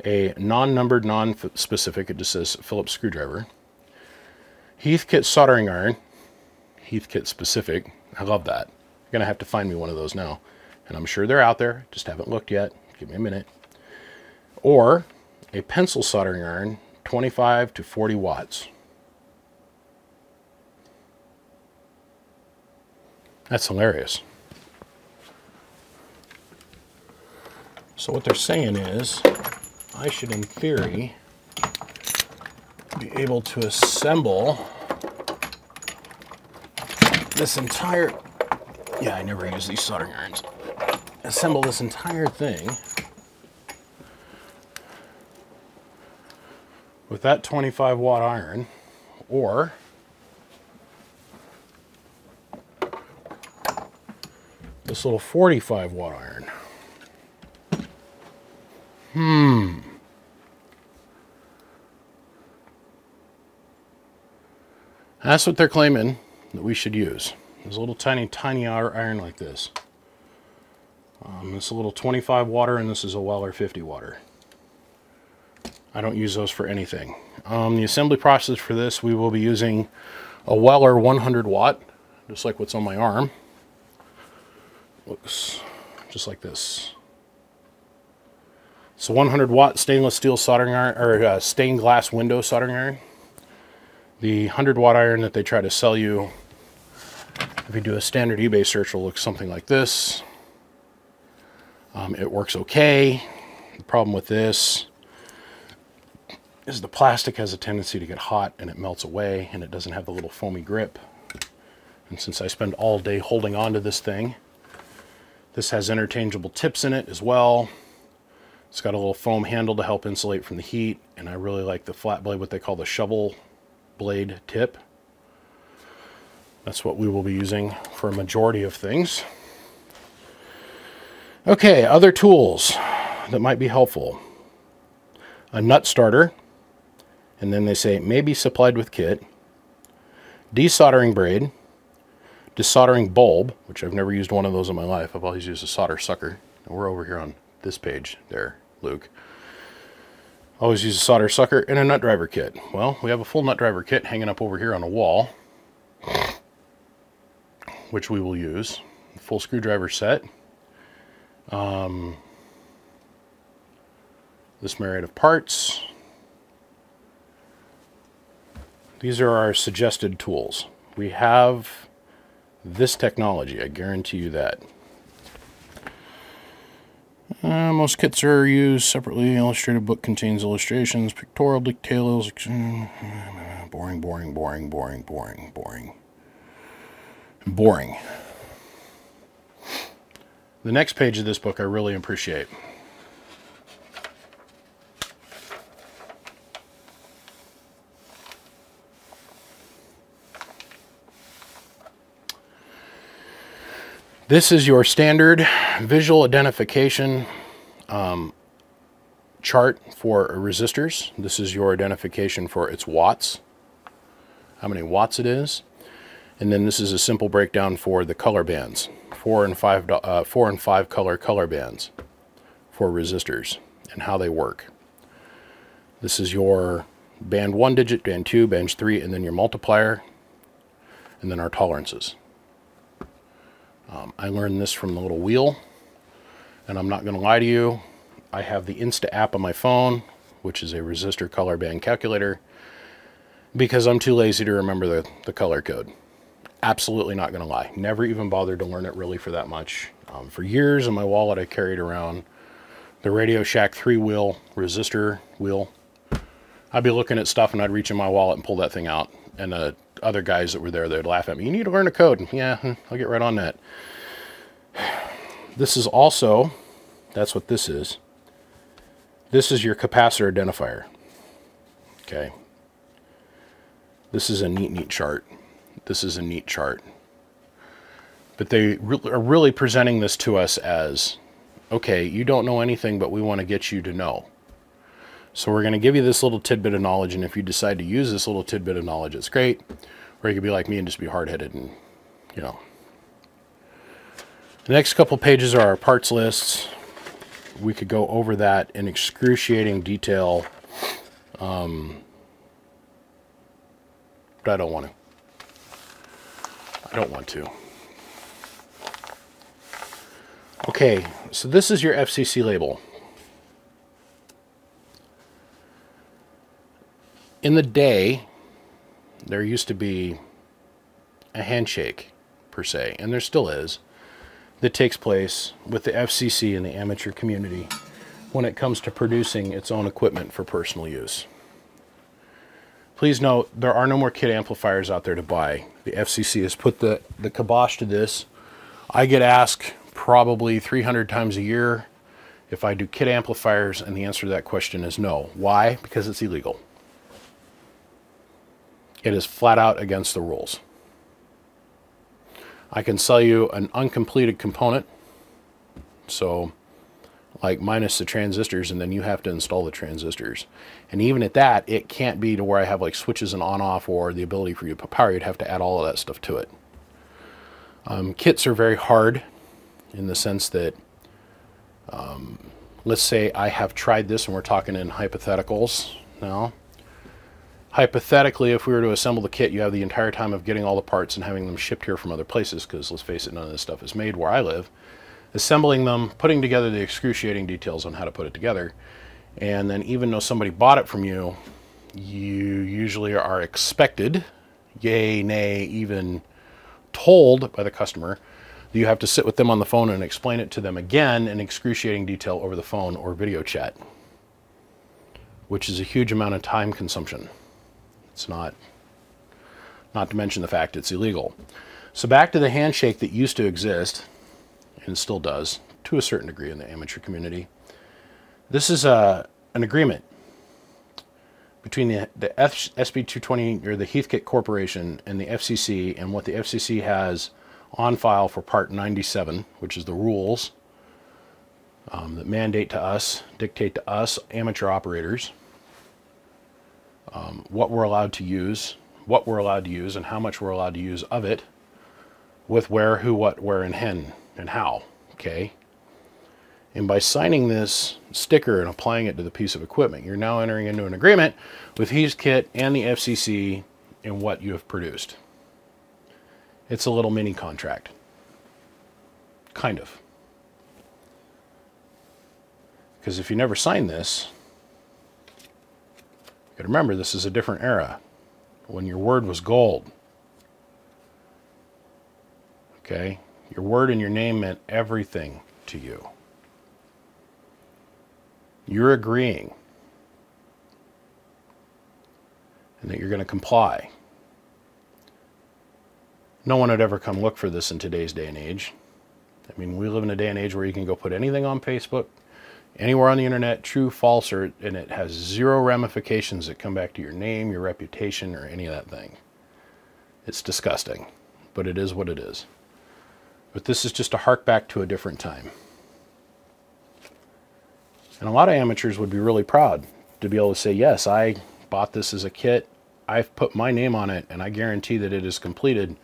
a non-numbered, non-specific, it just says Phillips screwdriver, Heathkit soldering iron, Heathkit specific. I love that. You're gonna have to find me one of those now, and I'm sure they're out there. Just haven't looked yet. Give me a minute. Or a pencil soldering iron, 25 to 40 watts. That's hilarious. So what they're saying is, I should, in theory, be able to assemble this entire, yeah, I never use these soldering irons, assemble this entire thing with that 25 watt iron, or this little 45 watt iron. Hmm. That's what they're claiming that we should use. There's a little tiny, tiny iron like this. Um, this is a little 25 water and this is a Weller 50 water. I don't use those for anything. Um, the assembly process for this, we will be using a Weller 100 watt, just like what's on my arm. Looks just like this. It's a 100 watt stainless steel soldering iron, or uh, stained glass window soldering iron. The 100 watt iron that they try to sell you, if you do a standard eBay search, will look something like this. Um, it works okay. The problem with this is the plastic has a tendency to get hot and it melts away and it doesn't have the little foamy grip. And since I spend all day holding on to this thing, this has interchangeable tips in it as well. It's got a little foam handle to help insulate from the heat, and I really like the flat blade, what they call the shovel blade tip. That's what we will be using for a majority of things. Okay, other tools that might be helpful. A nut starter, and then they say may be supplied with kit. Desoldering braid, desoldering bulb, which I've never used one of those in my life. I've always used a solder sucker. And we're over here on this page there. Luke. Always use a solder sucker and a nut driver kit. Well, we have a full nut driver kit hanging up over here on a wall, which we will use. Full screwdriver set. Um, this myriad of parts. These are our suggested tools. We have this technology, I guarantee you that. Uh, most kits are used separately. Illustrated book contains illustrations, pictorial details. Boring, boring, boring, boring, boring, boring. Boring. The next page of this book I really appreciate. This is your standard visual identification um, chart for resistors. This is your identification for its watts, how many watts it is. And then this is a simple breakdown for the color bands, four and five, uh, four and five color color bands for resistors and how they work. This is your band one digit, band two, band three, and then your multiplier, and then our tolerances. Um, I learned this from the little wheel, and I'm not going to lie to you. I have the Insta app on my phone, which is a resistor color band calculator, because I'm too lazy to remember the, the color code. Absolutely not going to lie. Never even bothered to learn it really for that much. Um, for years in my wallet, I carried around the Radio Shack three wheel resistor wheel. I'd be looking at stuff and I'd reach in my wallet and pull that thing out. And the other guys that were there, they'd laugh at me. You need to learn a code. Yeah, hmm, I'll get right on that. This is also, that's what this is. This is your capacitor identifier. Okay. This is a neat, neat chart. This is a neat chart. But they re are really presenting this to us as, okay, you don't know anything, but we want to get you to know. So we're going to give you this little tidbit of knowledge, and if you decide to use this little tidbit of knowledge, it's great. Or you could be like me and just be hard-headed and, you know. The next couple pages are our parts lists. We could go over that in excruciating detail. Um, but I don't want to. I don't want to. Okay, so this is your FCC label. In the day, there used to be a handshake, per se, and there still is, that takes place with the FCC and the amateur community when it comes to producing its own equipment for personal use. Please note, there are no more kit amplifiers out there to buy. The FCC has put the, the kibosh to this. I get asked probably 300 times a year if I do kit amplifiers, and the answer to that question is no. Why? Because it's illegal. It is flat out against the rules. I can sell you an uncompleted component, so like minus the transistors, and then you have to install the transistors. And even at that, it can't be to where I have like switches and on-off or the ability for you to power. You'd have to add all of that stuff to it. Um, kits are very hard in the sense that, um, let's say I have tried this, and we're talking in hypotheticals now hypothetically, if we were to assemble the kit, you have the entire time of getting all the parts and having them shipped here from other places, because let's face it, none of this stuff is made where I live. Assembling them, putting together the excruciating details on how to put it together, and then even though somebody bought it from you, you usually are expected, yay, nay, even told by the customer, that you have to sit with them on the phone and explain it to them again in excruciating detail over the phone or video chat, which is a huge amount of time consumption. It's not, not to mention the fact it's illegal. So back to the handshake that used to exist, and still does, to a certain degree in the amateur community. This is a, an agreement between the, the SB220 or the Heathkit Corporation and the FCC and what the FCC has on file for Part 97, which is the rules um, that mandate to us, dictate to us, amateur operators, um, what we're allowed to use, what we're allowed to use, and how much we're allowed to use of it, with where, who, what, where, and when, and how. Okay? And by signing this sticker and applying it to the piece of equipment, you're now entering into an agreement with Heathkit and the FCC in what you have produced. It's a little mini contract. Kind of. Because if you never sign this, you remember, this is a different era when your word was gold. Okay? Your word and your name meant everything to you. You're agreeing and that you're going to comply. No one would ever come look for this in today's day and age. I mean, we live in a day and age where you can go put anything on Facebook, anywhere on the internet, true, false, or and it has zero ramifications that come back to your name, your reputation, or any of that thing. It's disgusting, but it is what it is. But this is just a hark back to a different time. And a lot of amateurs would be really proud to be able to say, yes, I bought this as a kit. I've put my name on it, and I guarantee that it is completed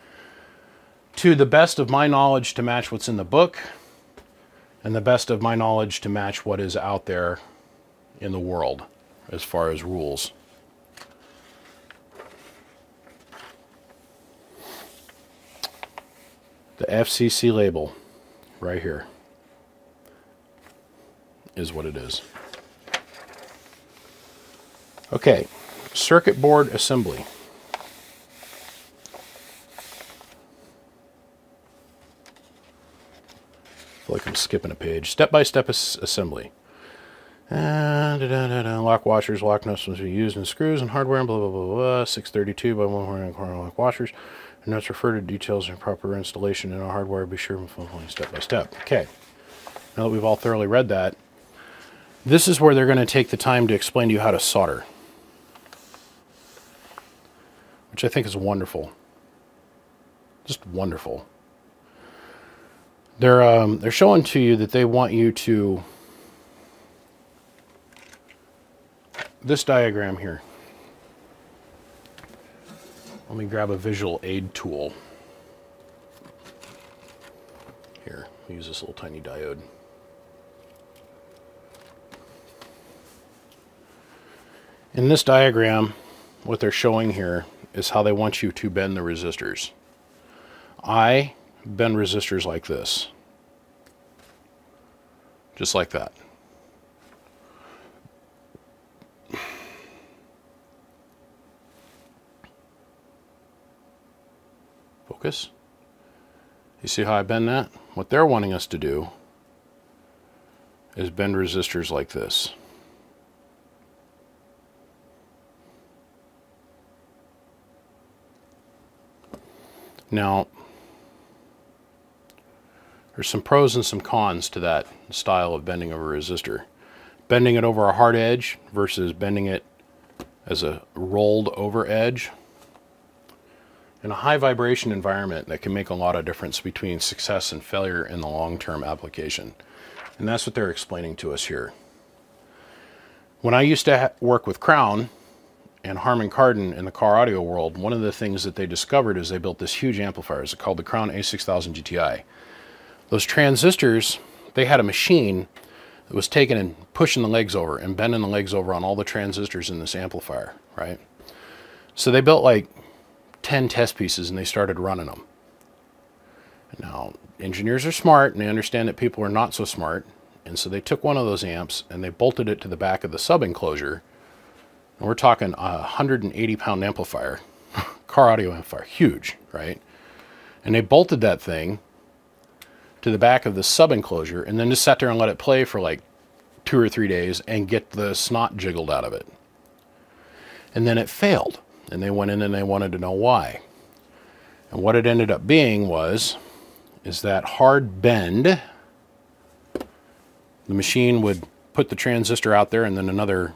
to the best of my knowledge to match what's in the book and the best of my knowledge to match what is out there in the world as far as rules. The FCC label right here is what it is. Okay, circuit board assembly. Like I'm skipping a page. Step-by-step -step assembly. Uh, da, da, da. Lock washers, lock nuts must be used in screws and hardware, and blah, blah, blah, blah. 632 by 1 corner lock washers. And notes refer to details and proper installation in a hardware. Be sure to follow step by step. Okay. Now that we've all thoroughly read that, this is where they're going to take the time to explain to you how to solder, which I think is wonderful. Just wonderful. They're um, they're showing to you that they want you to this diagram here. Let me grab a visual aid tool. Here, use this little tiny diode. In this diagram, what they're showing here is how they want you to bend the resistors. I bend resistors like this. Just like that. Focus. You see how I bend that? What they're wanting us to do is bend resistors like this. Now, there's some pros and some cons to that style of bending over a resistor. Bending it over a hard edge versus bending it as a rolled over edge. In a high vibration environment, that can make a lot of difference between success and failure in the long-term application. And that's what they're explaining to us here. When I used to work with Crown, and Harman Kardon in the car audio world, one of the things that they discovered is they built this huge amplifier. It's called the Crown A6000 GTI. Those transistors, they had a machine that was taking and pushing the legs over and bending the legs over on all the transistors in this amplifier, right? So they built like 10 test pieces and they started running them. Now, engineers are smart and they understand that people are not so smart. And so they took one of those amps and they bolted it to the back of the sub enclosure and we're talking a 180 pound amplifier, car audio amplifier, huge, right? And they bolted that thing to the back of the sub enclosure and then just sat there and let it play for like two or three days and get the snot jiggled out of it. And then it failed. And they went in and they wanted to know why. And what it ended up being was, is that hard bend, the machine would put the transistor out there and then another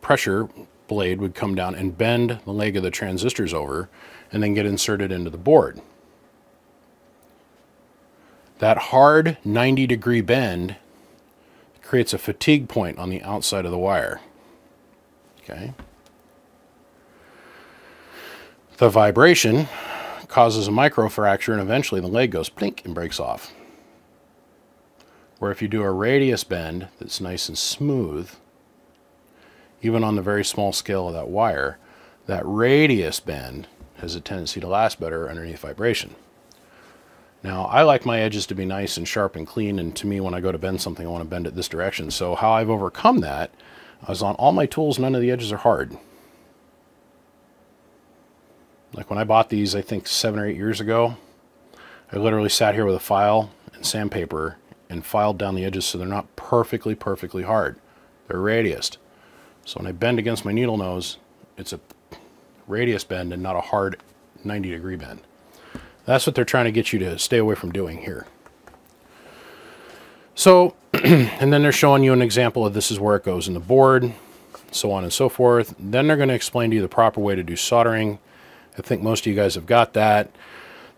pressure blade would come down and bend the leg of the transistors over and then get inserted into the board. That hard 90 degree bend creates a fatigue point on the outside of the wire. Okay. The vibration causes a microfracture and eventually the leg goes plink and breaks off. Where if you do a radius bend that's nice and smooth, even on the very small scale of that wire, that radius bend has a tendency to last better underneath vibration. Now, I like my edges to be nice and sharp and clean, and to me, when I go to bend something, I want to bend it this direction. So how I've overcome that is on all my tools, none of the edges are hard. Like when I bought these, I think seven or eight years ago, I literally sat here with a file and sandpaper and filed down the edges so they're not perfectly, perfectly hard. They're radiused. So when I bend against my needle nose, it's a radius bend and not a hard 90 degree bend. That's what they're trying to get you to stay away from doing here. So, and then they're showing you an example of this is where it goes in the board, so on and so forth. Then they're going to explain to you the proper way to do soldering. I think most of you guys have got that.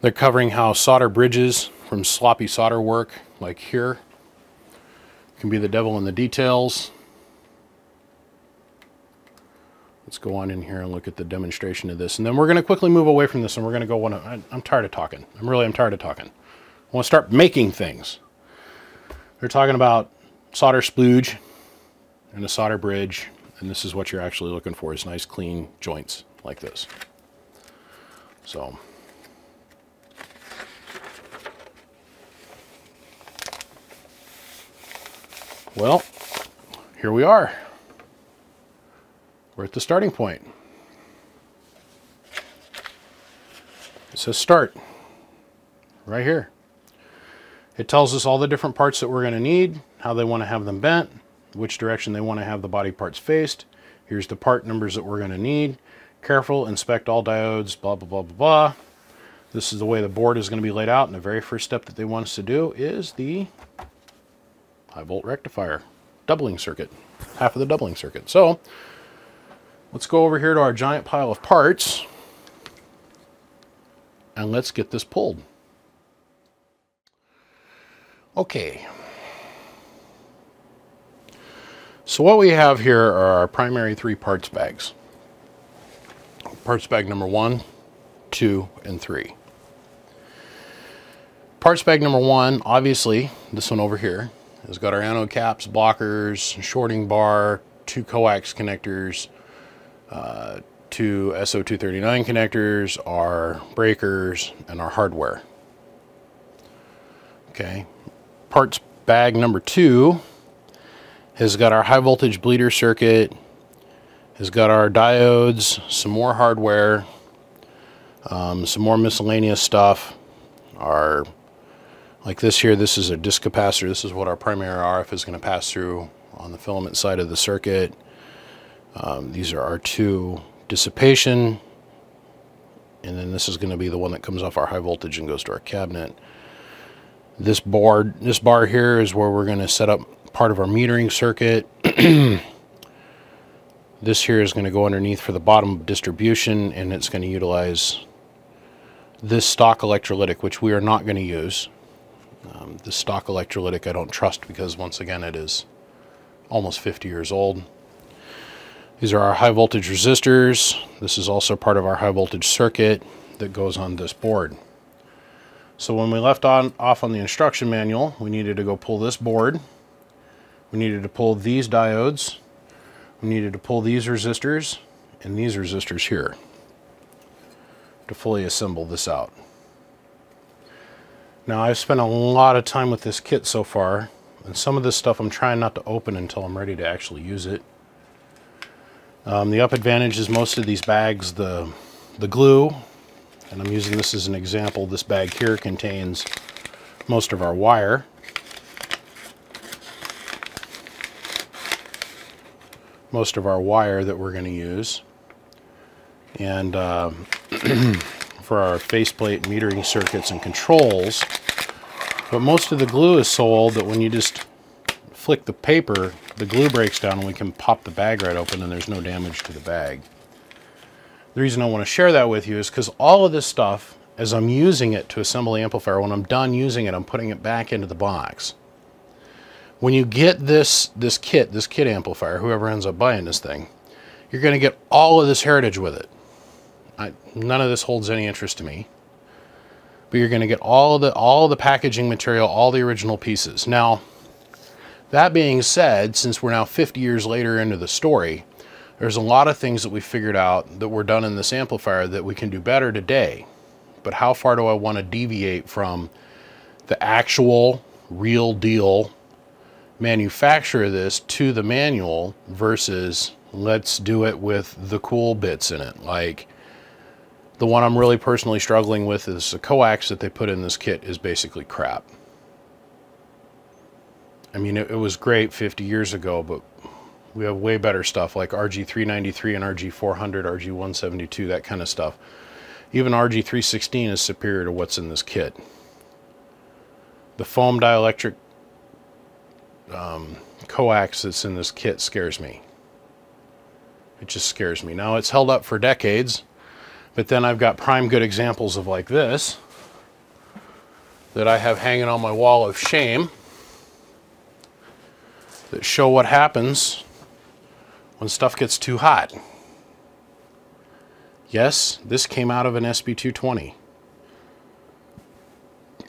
They're covering how solder bridges from sloppy solder work, like here, can be the devil in the details. Let's go on in here and look at the demonstration of this. And then we're going to quickly move away from this and we're going to go, one, I'm tired of talking. I'm really, I'm tired of talking. I want to start making things. They're talking about solder splooge and a solder bridge. And this is what you're actually looking for is nice clean joints like this. So well, here we are. We're at the starting point. It says start right here. It tells us all the different parts that we're going to need, how they want to have them bent, which direction they want to have the body parts faced. Here's the part numbers that we're going to need. Careful, inspect all diodes, blah, blah, blah, blah, blah. This is the way the board is going to be laid out. And the very first step that they want us to do is the high volt rectifier doubling circuit, half of the doubling circuit. So let's go over here to our giant pile of parts and let's get this pulled. Okay. So what we have here are our primary three parts bags. Parts bag number one, two, and three. Parts bag number one, obviously, this one over here, has got our anode caps, blockers, shorting bar, two coax connectors, two SO239 connectors, our breakers, and our hardware. Okay, parts bag number two has got our high voltage bleeder circuit, has got our diodes, some more hardware, um, some more miscellaneous stuff, our like this here, this is a disc capacitor. This is what our primary RF is going to pass through on the filament side of the circuit. Um, these are our two dissipation. And then this is going to be the one that comes off our high voltage and goes to our cabinet. This board, this bar here is where we're going to set up part of our metering circuit. this here is going to go underneath for the bottom distribution and it's going to utilize this stock electrolytic, which we are not going to use. Um, the stock electrolytic I don't trust because once again it is almost 50 years old. These are our high voltage resistors. This is also part of our high voltage circuit that goes on this board. So when we left on off on the instruction manual, we needed to go pull this board. We needed to pull these diodes. We needed to pull these resistors and these resistors here to fully assemble this out. Now I've spent a lot of time with this kit so far, and some of this stuff I'm trying not to open until I'm ready to actually use it. Um, the up advantage is most of these bags, the, the glue, and I'm using this as an example, this bag here contains most of our wire. Most of our wire that we're going to use. And uh, for our faceplate metering circuits and controls. But most of the glue is so old that when you just flick the paper, the glue breaks down and we can pop the bag right open and there's no damage to the bag. The reason I want to share that with you is because all of this stuff, as I'm using it to assemble the amplifier, when I'm done using it, I'm putting it back into the box. When you get this, this kit, this kit amplifier, whoever ends up buying this thing, you're going to get all of this heritage with it. I, none of this holds any interest to me. But you're going to get all the all the packaging material, all the original pieces. Now, that being said, since we're now 50 years later into the story, there's a lot of things that we figured out that were done in this amplifier that we can do better today. But how far do I want to deviate from the actual real deal manufacture of this to the manual versus let's do it with the cool bits in it like the one I'm really personally struggling with is the coax that they put in this kit is basically crap. I mean, it, it was great 50 years ago, but we have way better stuff like RG393 and RG400, RG172, that kind of stuff. Even RG316 is superior to what's in this kit. The foam dielectric um, coax that's in this kit scares me. It just scares me. Now, it's held up for decades but then I've got prime good examples of like this that I have hanging on my wall of shame that show what happens when stuff gets too hot. Yes, this came out of an SB220.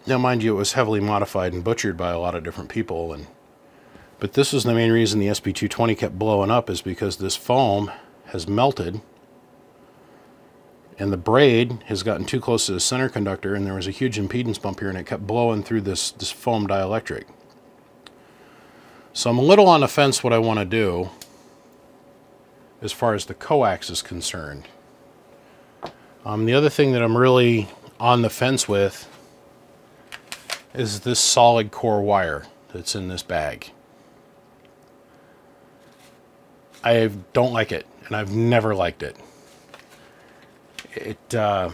Now, mind you, it was heavily modified and butchered by a lot of different people, and but this is the main reason the SB220 kept blowing up is because this foam has melted and the braid has gotten too close to the center conductor and there was a huge impedance bump here and it kept blowing through this, this foam dielectric. So I'm a little on the fence what I want to do as far as the coax is concerned. Um, the other thing that I'm really on the fence with is this solid core wire that's in this bag. I don't like it, and I've never liked it. It uh,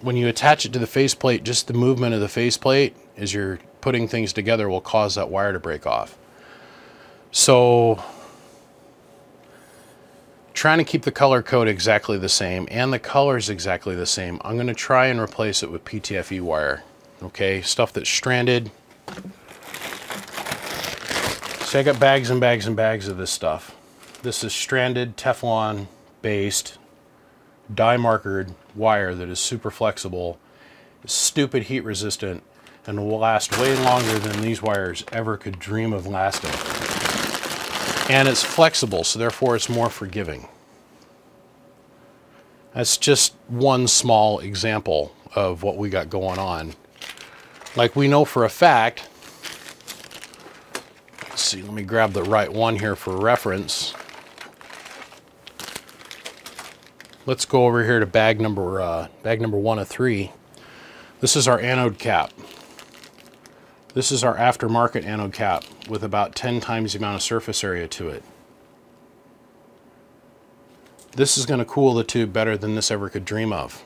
when you attach it to the faceplate, just the movement of the faceplate as you're putting things together will cause that wire to break off. So trying to keep the color code exactly the same and the colors exactly the same. I'm going to try and replace it with PTFE wire. Okay, stuff that's stranded. So I got bags and bags and bags of this stuff. This is stranded Teflon based die markered wire that is super flexible, stupid heat resistant, and will last way longer than these wires ever could dream of lasting. And it's flexible, so therefore it's more forgiving. That's just one small example of what we got going on. Like we know for a fact, let's see, let me grab the right one here for reference. Let's go over here to bag number uh, bag number one of three. This is our anode cap. This is our aftermarket anode cap with about 10 times the amount of surface area to it. This is going to cool the tube better than this ever could dream of.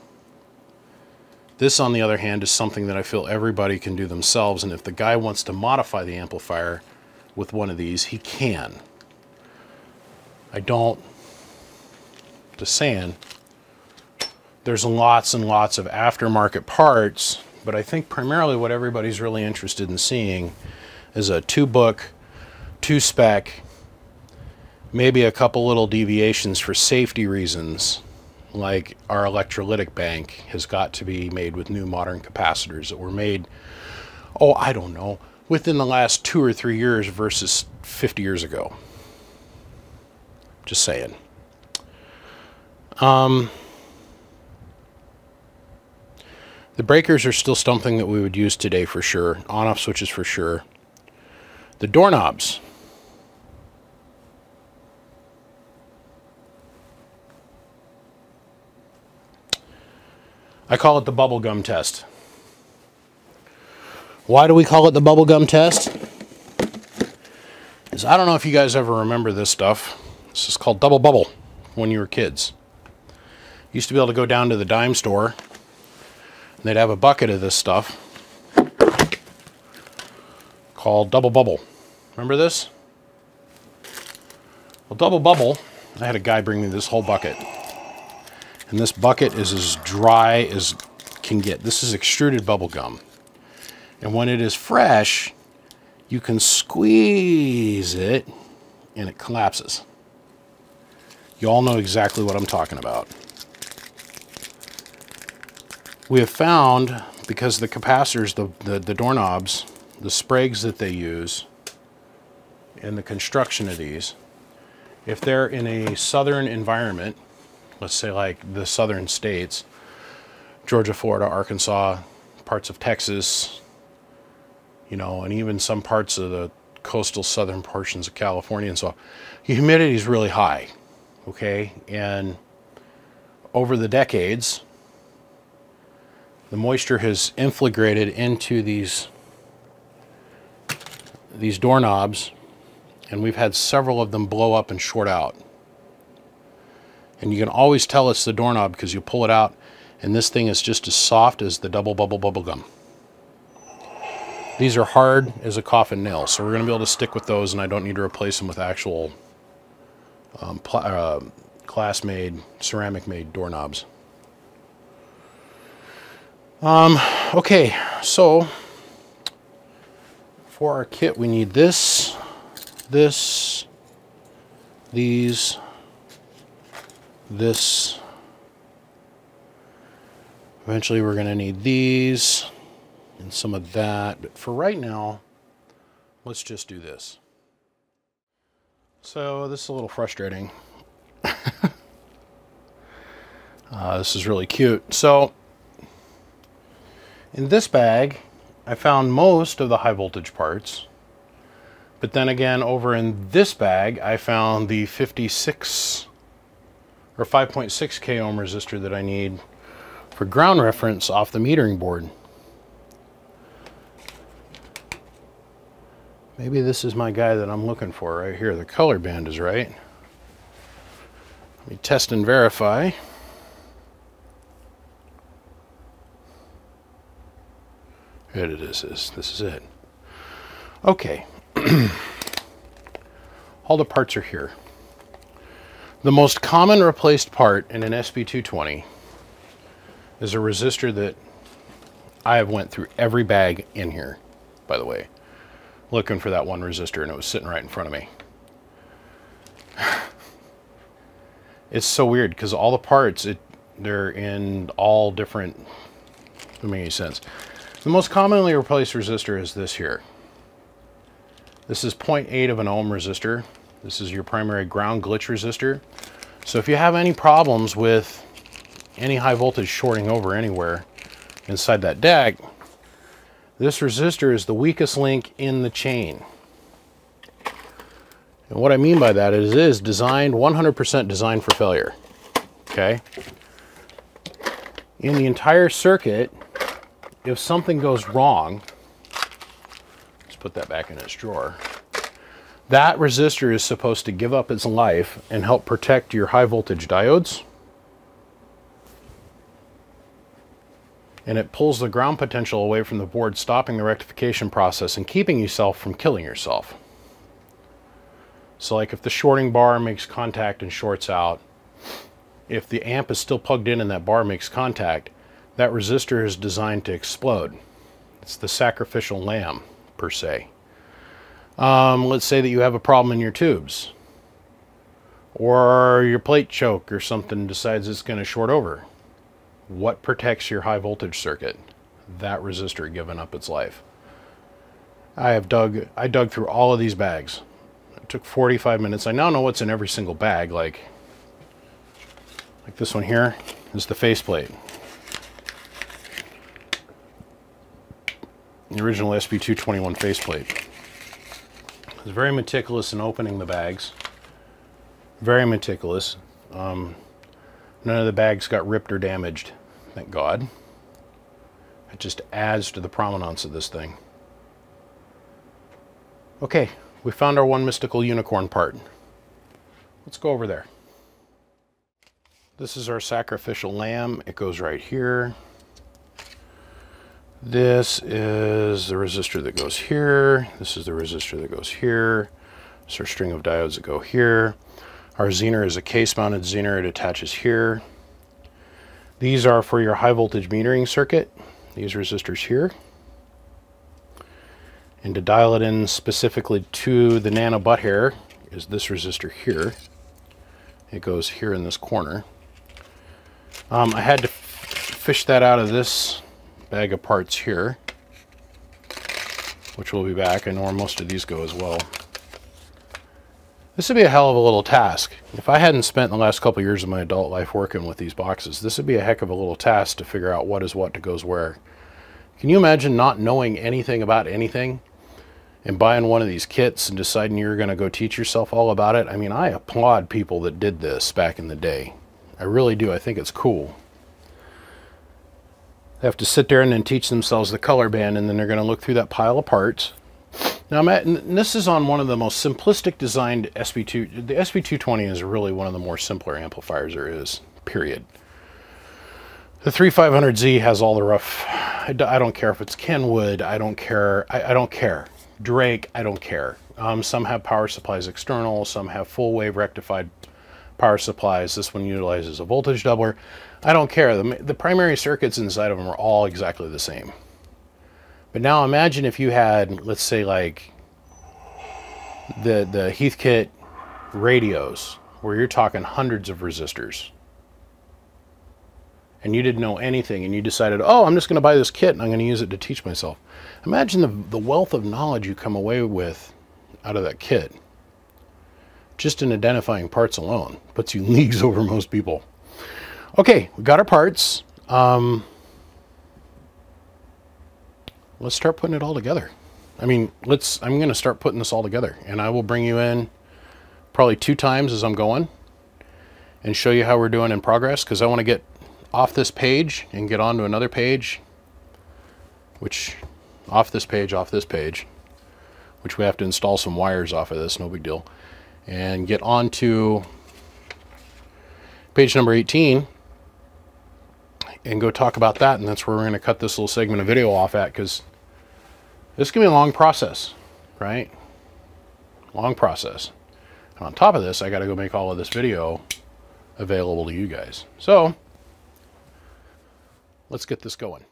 This, on the other hand, is something that I feel everybody can do themselves, and if the guy wants to modify the amplifier with one of these, he can. I don't, just saying, there's lots and lots of aftermarket parts, but I think primarily what everybody's really interested in seeing is a to book, to spec, maybe a couple little deviations for safety reasons, like our electrolytic bank has got to be made with new modern capacitors that were made, oh, I don't know, within the last two or three years versus 50 years ago. Just saying. Um, The breakers are still something that we would use today for sure. On-off switches for sure. The doorknobs. I call it the bubblegum test. Why do we call it the bubblegum test? Is I don't know if you guys ever remember this stuff. This is called double bubble when you were kids. Used to be able to go down to the dime store they'd have a bucket of this stuff called Double Bubble. Remember this? Well, Double Bubble, I had a guy bring me this whole bucket. And this bucket is as dry as can get. This is extruded bubble gum. And when it is fresh, you can squeeze it and it collapses. You all know exactly what I'm talking about. We have found, because the capacitors, the, the, the doorknobs, the sprays that they use, in the construction of these, if they're in a southern environment, let's say like the southern states, Georgia, Florida, Arkansas, parts of Texas, you know, and even some parts of the coastal southern portions of California and so humidity is really high, okay? And over the decades, the moisture has infiltrated into these these doorknobs and we've had several of them blow up and short out. And you can always tell it's the doorknob because you pull it out and this thing is just as soft as the double bubble bubble gum. These are hard as a coffin nail, so we're going to be able to stick with those and I don't need to replace them with actual um, uh, glass-made, ceramic-made doorknobs. Um, okay, so for our kit we need this, this, these, this. Eventually we're going to need these and some of that. But for right now, let's just do this. So this is a little frustrating. uh, this is really cute. So in this bag, I found most of the high voltage parts. But then again, over in this bag, I found the 56 or 5.6 k ohm resistor that I need for ground reference off the metering board. Maybe this is my guy that I'm looking for right here. The color band is right. Let me test and verify. It is. This is it. Okay. All the parts are here. The most common replaced part in an SB220 is a resistor that I have went through every bag in here, by the way, looking for that one resistor and it was sitting right in front of me. it's so weird because all the parts, it, they're in all different, doesn't make any sense. The most commonly replaced resistor is this here. This is 0.8 of an ohm resistor. This is your primary ground glitch resistor. So if you have any problems with any high voltage shorting over anywhere inside that deck, this resistor is the weakest link in the chain. And what I mean by that is it is designed, 100% designed for failure. Okay? In the entire circuit, if something goes wrong, let's put that back in its drawer. That resistor is supposed to give up its life and help protect your high voltage diodes. And it pulls the ground potential away from the board, stopping the rectification process and keeping yourself from killing yourself. So like if the shorting bar makes contact and shorts out, if the amp is still plugged in and that bar makes contact, that resistor is designed to explode. It's the sacrificial lamb, per se. Um, let's say that you have a problem in your tubes, or your plate choke or something decides it's going to short over. What protects your high voltage circuit? That resistor giving up its life. I have dug, I dug through all of these bags. It took 45 minutes. I now know what's in every single bag, like, like this one here is the faceplate. The original SB221 faceplate. I was very meticulous in opening the bags. Very meticulous. Um, none of the bags got ripped or damaged, thank God. It just adds to the prominence of this thing. Okay, we found our one mystical unicorn part. Let's go over there. This is our sacrificial lamb. It goes right here. This is the resistor that goes here. This is the resistor that goes here. It's our string of diodes that go here. Our zener is a case-mounted zener. It attaches here. These are for your high voltage metering circuit. These resistors here. And to dial it in specifically to the nano butt hair is this resistor here. It goes here in this corner. Um, I had to fish that out of this bag of parts here, which will be back. I know where most of these go as well. This would be a hell of a little task. If I hadn't spent the last couple years of my adult life working with these boxes, this would be a heck of a little task to figure out what is what to goes where. Can you imagine not knowing anything about anything and buying one of these kits and deciding you're going to go teach yourself all about it? I mean, I applaud people that did this back in the day. I really do. I think it's cool. They have to sit there and then teach themselves the color band, and then they're going to look through that pile of parts. Now, I'm this is on one of the most simplistic designed SB2. The SB220 is really one of the more simpler amplifiers there is, period. The 3500Z has all the rough, I, don't care if it's Kenwood, I don't care, I, I don't care. Drake, I don't care. Um, some have power supplies external, some have full wave rectified power supplies. This one utilizes a voltage doubler. I don't care. The, the primary circuits inside of them are all exactly the same. But now imagine if you had, let's say like the, the Heathkit radios where you're talking hundreds of resistors and you didn't know anything and you decided, oh, I'm just going to buy this kit and I'm going to use it to teach myself. Imagine the, the wealth of knowledge you come away with out of that kit. Just in identifying parts alone puts you leagues over most people. Okay, we got our parts. Um, let's start putting it all together. I mean, let's, I'm going to start putting this all together and I will bring you in probably two times as I'm going and show you how we're doing in progress because I want to get off this page and get onto another page, which off this page, off this page, which we have to install some wires off of this, no big deal, and get onto page number 18 and go talk about that. And that's where we're going to cut this little segment of video off at because this can be a long process, right? Long process. And on top of this, I got to go make all of this video available to you guys. So let's get this going.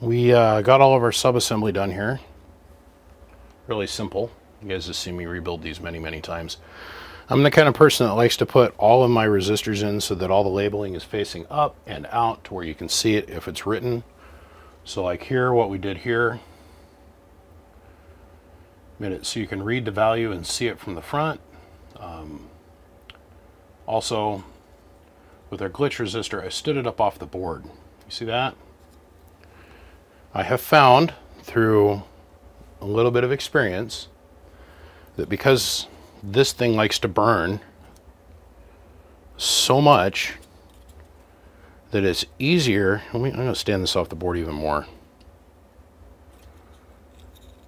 We uh, got all of our sub-assembly done here. Really simple. You guys have seen me rebuild these many, many times. I'm the kind of person that likes to put all of my resistors in so that all the labeling is facing up and out to where you can see it if it's written. So like here, what we did here, made it so you can read the value and see it from the front. Um, also, with our glitch resistor, I stood it up off the board. You see that? I have found through a little bit of experience that because this thing likes to burn so much that it's easier. I'm going to stand this off the board even more.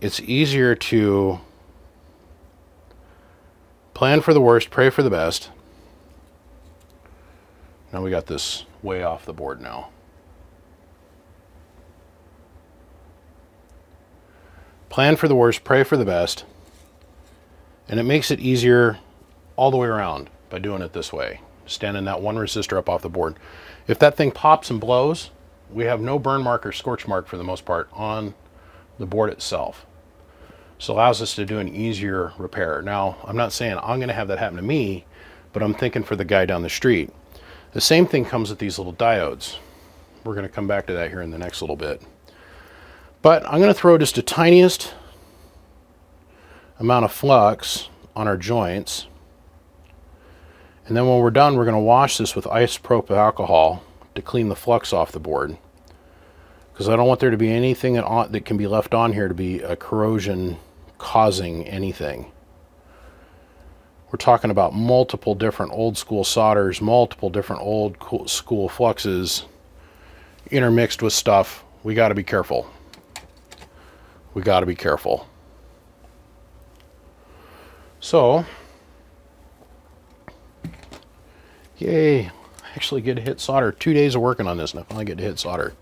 It's easier to plan for the worst, pray for the best. Now we got this way off the board now. Plan for the worst, pray for the best. And it makes it easier all the way around by doing it this way, standing that one resistor up off the board. If that thing pops and blows, we have no burn mark or scorch mark for the most part on the board itself. So allows us to do an easier repair. Now, I'm not saying I'm going to have that happen to me, but I'm thinking for the guy down the street. The same thing comes with these little diodes. We're going to come back to that here in the next little bit. But I'm going to throw just the tiniest amount of flux on our joints. And then when we're done, we're going to wash this with isopropyl alcohol to clean the flux off the board. Because I don't want there to be anything that, that can be left on here to be a corrosion causing anything. We're talking about multiple different old school solders, multiple different old school fluxes intermixed with stuff. We got to be careful. We got to be careful. So, yay, I actually get to hit solder. Two days of working on this and I finally get to hit solder.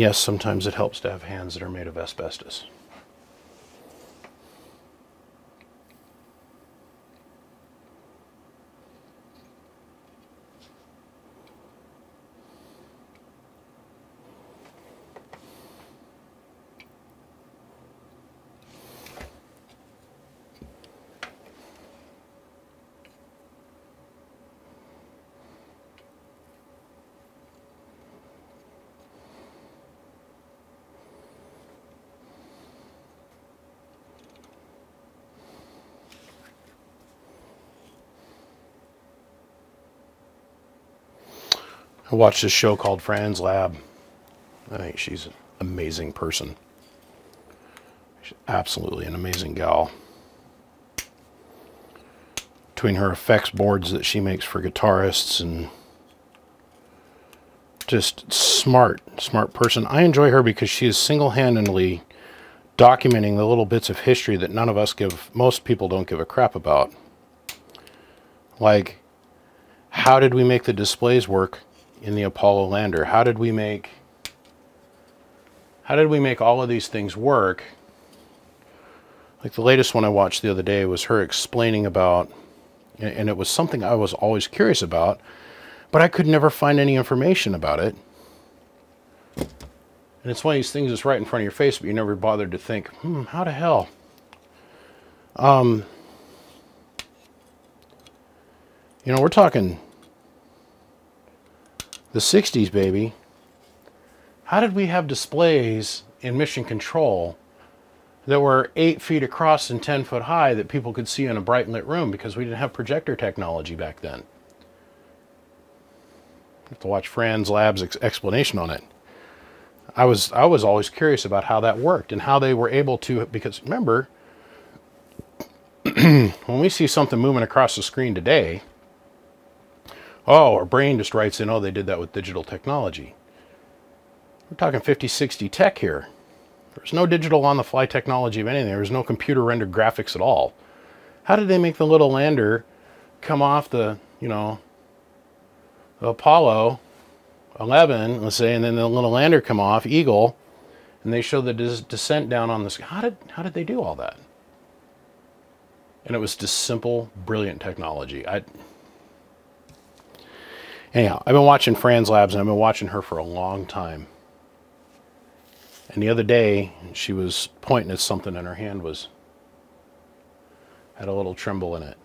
Yes, sometimes it helps to have hands that are made of asbestos. I watched this show called Fran's Lab. I think she's an amazing person. She's absolutely an amazing gal. Between her effects boards that she makes for guitarists and just smart, smart person. I enjoy her because she is single-handedly documenting the little bits of history that none of us give, most people don't give a crap about. Like, how did we make the displays work in the Apollo lander. How did we make how did we make all of these things work? Like the latest one I watched the other day was her explaining about and it was something I was always curious about, but I could never find any information about it. And it's one of these things that's right in front of your face, but you never bothered to think, hmm, how the hell? Um, you know, we're talking The 60s, baby. How did we have displays in mission control that were eight feet across and 10 foot high that people could see in a bright lit room because we didn't have projector technology back then? Have to watch Fran's Lab's ex- explanation on it. I was I was always curious about how that worked and how they were able to because remember when we see something moving across the screen today, oh, our brain just writes in, oh, they did that with digital technology. We're talking 50, 60 tech here. There's no digital on the fly technology of anything. There was no computer rendered graphics at all. How did they make the little lander come off the, you know, Apollo 11, let's say, and then the little lander come off, Eagle, and they show the des- descent down on the sky? How did, how did they do all that? And it was just simple, brilliant technology. I, anyhow, I've been watching Fran's Labs and I've been watching her for a long time. And the other day, she was pointing at something and her hand was, had a little tremble in it.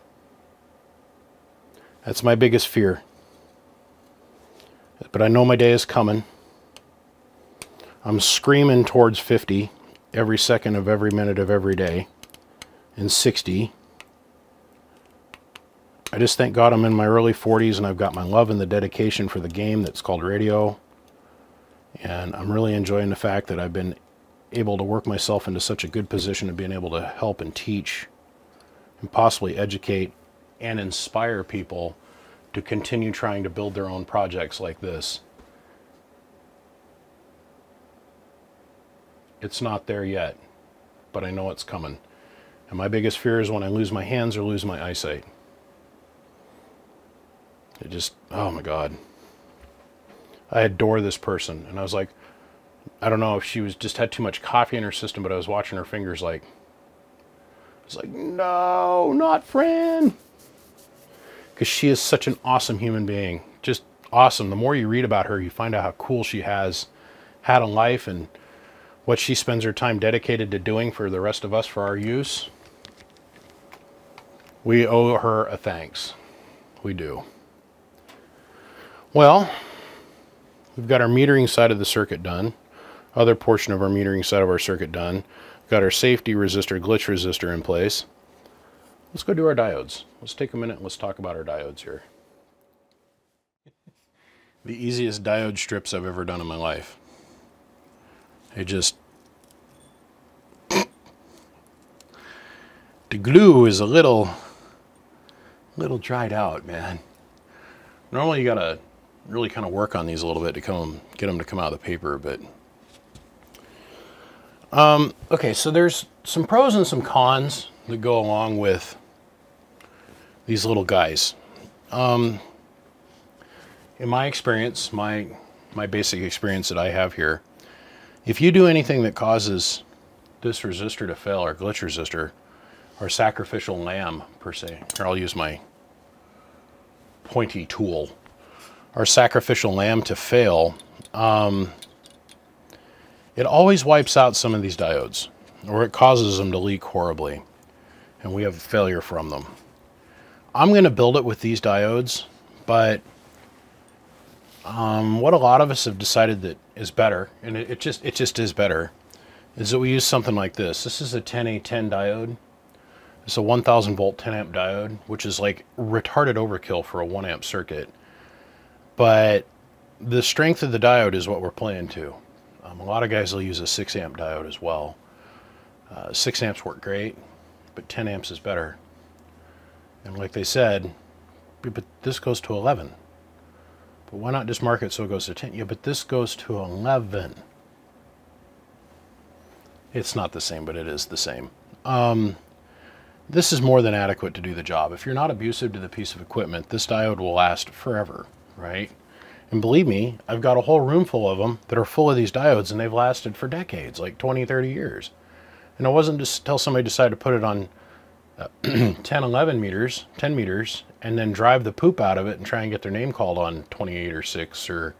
That's my biggest fear. But I know my day is coming. I'm screaming towards 50 every second of every minute of every day, and 60. I just thank God I'm in my early 40s and I've got my love and the dedication for the game that's called radio. And I'm really enjoying the fact that I've been able to work myself into such a good position of being able to help and teach and possibly educate and inspire people to continue trying to build their own projects like this. It's not there yet, but I know it's coming. And my biggest fear is when I lose my hands or lose my eyesight. It just, oh my God. I adore this person. And I was like, I don't know if she was just had too much coffee in her system, but I was watching her fingers like, I was like, no, not Fran. Because she is such an awesome human being. Just awesome. The more you read about her, you find out how cool she has had a life and what she spends her time dedicated to doing for the rest of us for our use. We owe her a thanks. We do. Well, we've got our metering side of the circuit done. Other portion of our metering side of our circuit done. We've got our safety resistor, glitch resistor in place. Let's go do our diodes. Let's take a minute and let's talk about our diodes here. the easiest diode strips I've ever done in my life. They just... the glue is a little, little dried out, man. Normally you gotta really kind of work on these a little bit to come get them to come out of the paper, but um, okay, so there's some pros and some cons that go along with these little guys. Um, in my experience, my my basic experience that I have here, if you do anything that causes this resistor to fail, or glitch resistor, or sacrificial lamb per se, or I'll use my pointy tool our sacrificial lamb to fail, um, it always wipes out some of these diodes, or it causes them to leak horribly, and we have failure from them. I'm going to build it with these diodes, but um, what a lot of us have decided that is better, and it, it just it just is better, is that we use something like this. This is a 10A10 diode. It's a 1000 volt 10 amp diode, which is like retarded overkill for a 1 amp circuit. But the strength of the diode is what we're playing to. Um, a lot of guys will use a 6 amp diode as well. Uh, 6 amps work great, but 10 amps is better. And like they said, but this goes to 11. But why not just mark it so it goes to 10? Yeah, but this goes to 11. It's not the same, but it is the same. Um, this is more than adequate to do the job. If you're not abusive to the piece of equipment, this diode will last forever right? And believe me, I've got a whole room full of them that are full of these diodes and they've lasted for decades, like 20, 30 years. And it wasn't just until somebody decided to put it on uh, 10, 11 meters, 10 meters, and then drive the poop out of it and try and get their name called on 28 or 6 or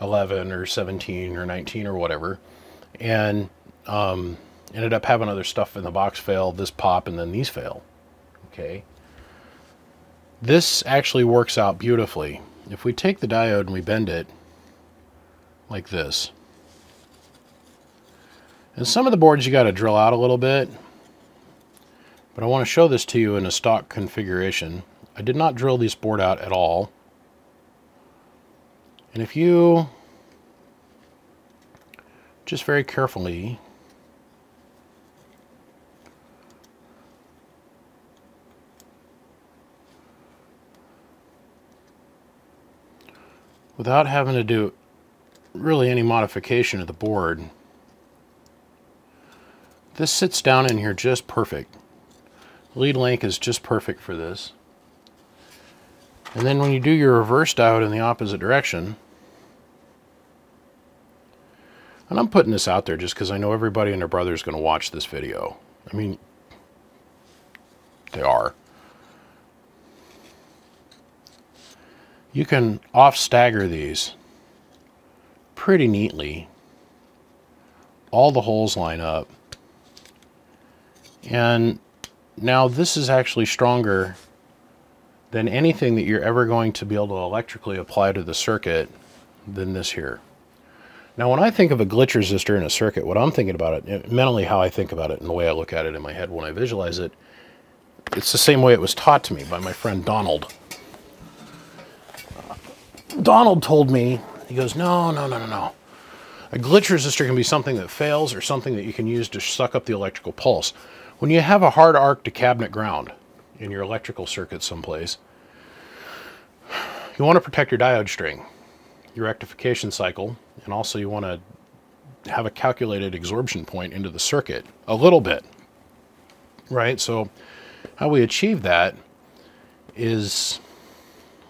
11 or 17 or 19 or whatever. And um, ended up having other stuff in the box fail, this pop, and then these fail. Okay. This actually works out beautifully if we take the diode and we bend it, like this. And some of the boards you got to drill out a little bit, but I want to show this to you in a stock configuration. I did not drill this board out at all. And if you just very carefully without having to do really any modification of the board. This sits down in here just perfect. Lead link is just perfect for this. And then when you do your reverse diode in the opposite direction, and I'm putting this out there just because I know everybody and their brother is going to watch this video. I mean, they are. You can off stagger these pretty neatly. All the holes line up. And now this is actually stronger than anything that you're ever going to be able to electrically apply to the circuit than this here. Now when I think of a glitch resistor in a circuit, what I'm thinking about it, mentally how I think about it and the way I look at it in my head when I visualize it, it's the same way it was taught to me by my friend Donald. Donald told me, he goes, no, no, no, no, no. A glitch resistor can be something that fails or something that you can use to suck up the electrical pulse. When you have a hard arc to cabinet ground in your electrical circuit someplace, you want to protect your diode string, your rectification cycle, and also you want to have a calculated absorption point into the circuit a little bit, right? So how we achieve that is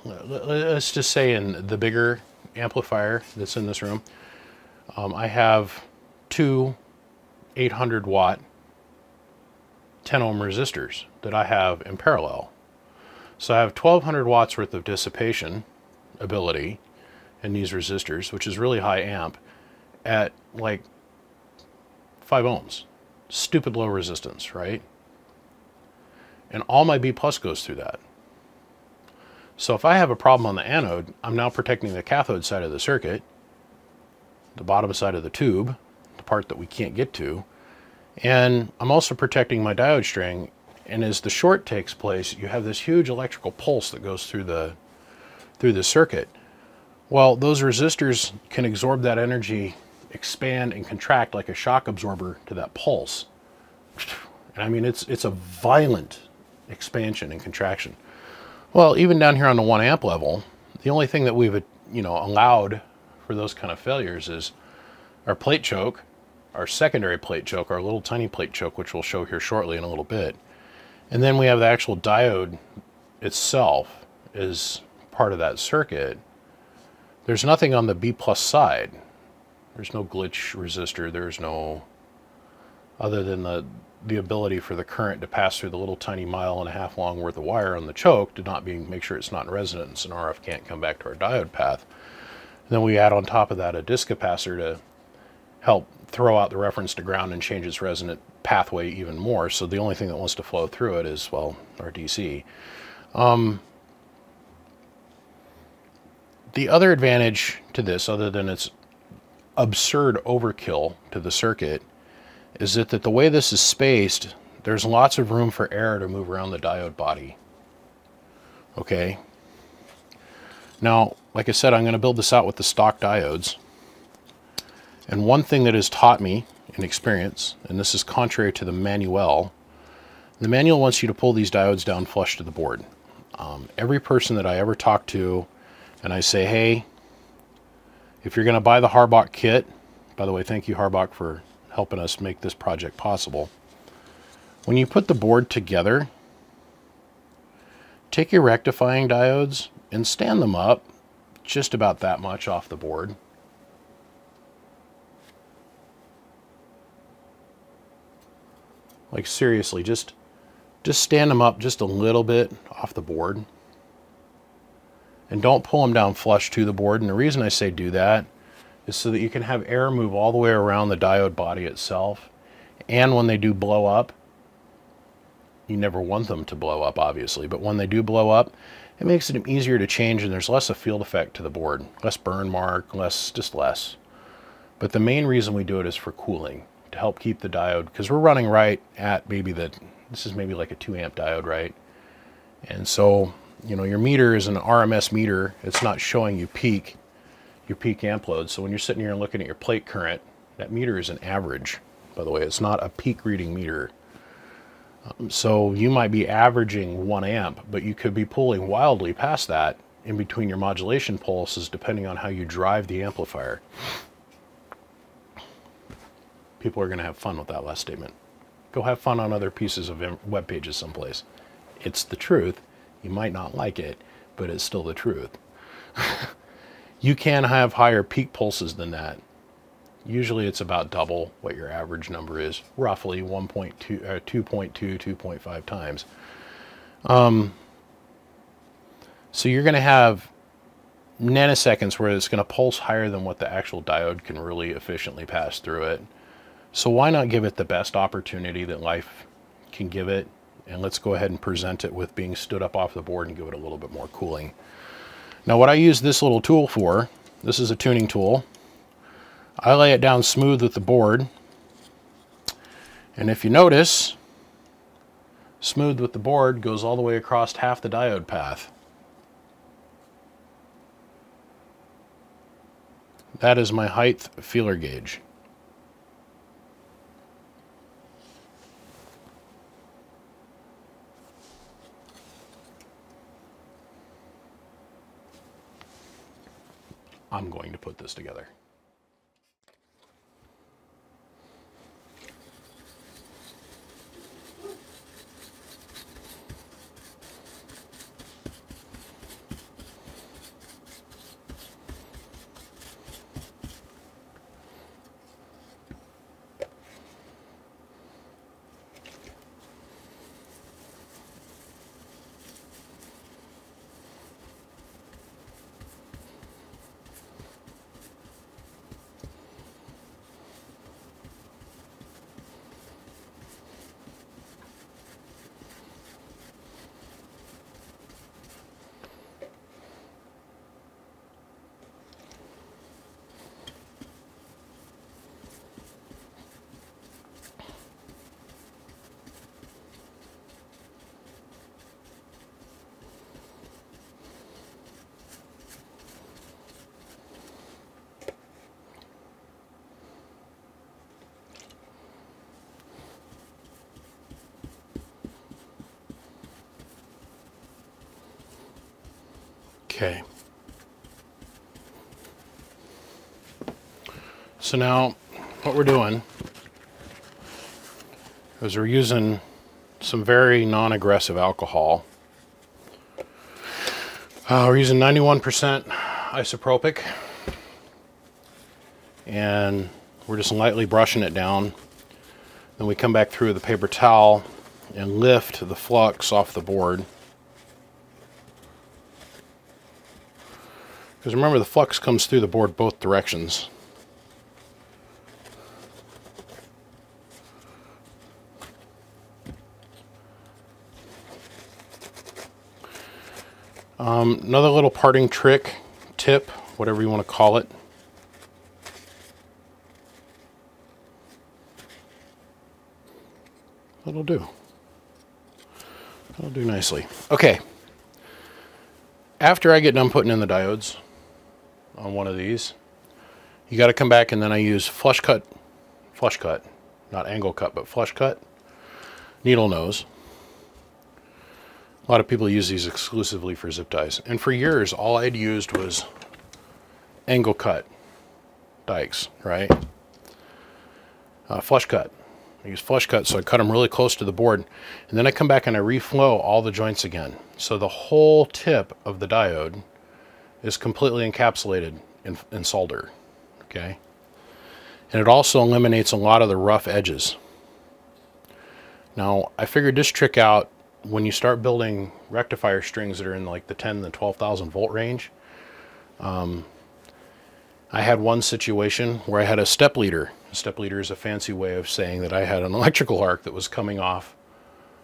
let's just say in the bigger amplifier that's in this room, um, I have two 800 watt 10 ohm resistors that I have in parallel. So I have 1200 watts worth of dissipation ability in these resistors, which is really high amp, at like 5 ohms. Stupid low resistance, right? And all my B plus goes through that. So if I have a problem on the anode, I'm now protecting the cathode side of the circuit, the bottom side of the tube, the part that we can't get to, and I'm also protecting my diode string. And as the short takes place, you have this huge electrical pulse that goes through the through the circuit. Well, those resistors can absorb that energy, expand and contract like a shock absorber to that pulse. And I mean, it's it's a violent expansion and contraction. Well, even down here on the one amp level, the only thing that we've, uh, you know, allowed for those kind of failures is our plate choke, our secondary plate choke, our little tiny plate choke, which we'll show here shortly in a little bit. And then we have the actual diode itself is part of that circuit. There's nothing on the B plus side. There's no glitch resistor. There's no, other than the, the ability for the current to pass through the little tiny mile and a half long worth of wire on the choke to not being make sure it's not in resonance and RF can't come back to our diode path. And then we add on top of that a disc capacitor to help throw out the reference to ground and change its resonant pathway even more. So the only thing that wants to flow through it is, well, our DC. Um, the other advantage to this, other than its absurd overkill to the circuit, is that, that the way this is spaced, there's lots of room for air to move around the diode body. Okay. Now, like I said, I'm going to build this out with the stock diodes. And one thing that has taught me in experience, and this is contrary to the manual, the manual wants you to pull these diodes down flush to the board. Um, every person that I ever talk to, and I say, hey, if you're going to buy the Harbach kit, by the way, thank you Harbach for helping us make this project possible. When you put the board together, take your rectifying diodes and stand them up just about that much off the board. Like seriously, just just stand them up just a little bit off the board. And don't pull them down flush to the board. And the reason I say do that is so that you can have air move all the way around the diode body itself. And when they do blow up, you never want them to blow up, obviously, but when they do blow up, it makes it easier to change and there's less a field effect to the board. Less burn mark, less, just less. But the main reason we do it is for cooling, to help keep the diode, because we're running right at maybe the, this is maybe like a 2 amp diode, right? And so, you know, your meter is an RMS meter. It's not showing you peak, your peak amp load. So when you're sitting here and looking at your plate current, that meter is an average, by the way. It's not a peak reading meter. Um, so you might be averaging 1 amp, but you could be pulling wildly past that in between your modulation pulses depending on how you drive the amplifier. People are going to have fun with that last statement. Go have fun on other pieces of web pages someplace. It's the truth. You might not like it, but it's still the truth. you can have higher peak pulses than that. Usually it's about double what your average number is, roughly 1.2, uh, 2.2, 2.5 times. Um, so you're going to have nanoseconds where it's going to pulse higher than what the actual diode can really efficiently pass through it. So why not give it the best opportunity that life can give it? And let's go ahead and present it with being stood up off the board and give it a little bit more cooling. Now what I use this little tool for, this is a tuning tool. I lay it down smooth with the board. And if you notice, smooth with the board goes all the way across half the diode path. That is my height feeler gauge. I'm going to put this together. Okay. So now what we're doing is we're using some very non-aggressive alcohol. Uh, we're using 91% isopropyl and we're just lightly brushing it down. Then we come back through the paper towel and lift the flux off the board. Because remember, the flux comes through the board both directions. Um, another little parting trick, tip, whatever you want to call it. That'll do. That'll do nicely. Okay. After I get done putting in the diodes, on one of these. You got to come back and then I use flush cut, flush cut, not angle cut, but flush cut, needle nose. A lot of people use these exclusively for zip ties. And for years, all I'd used was angle cut dikes, right? Uh, flush cut. I use flush cut, so I cut them really close to the board. And then I come back and I reflow all the joints again. So the whole tip of the diode is completely encapsulated in, in solder, okay? And it also eliminates a lot of the rough edges. Now, I figured this trick out when you start building rectifier strings that are in like the 10 to 12,000 volt range. Um, I had one situation where I had a step leader. A step leader is a fancy way of saying that I had an electrical arc that was coming off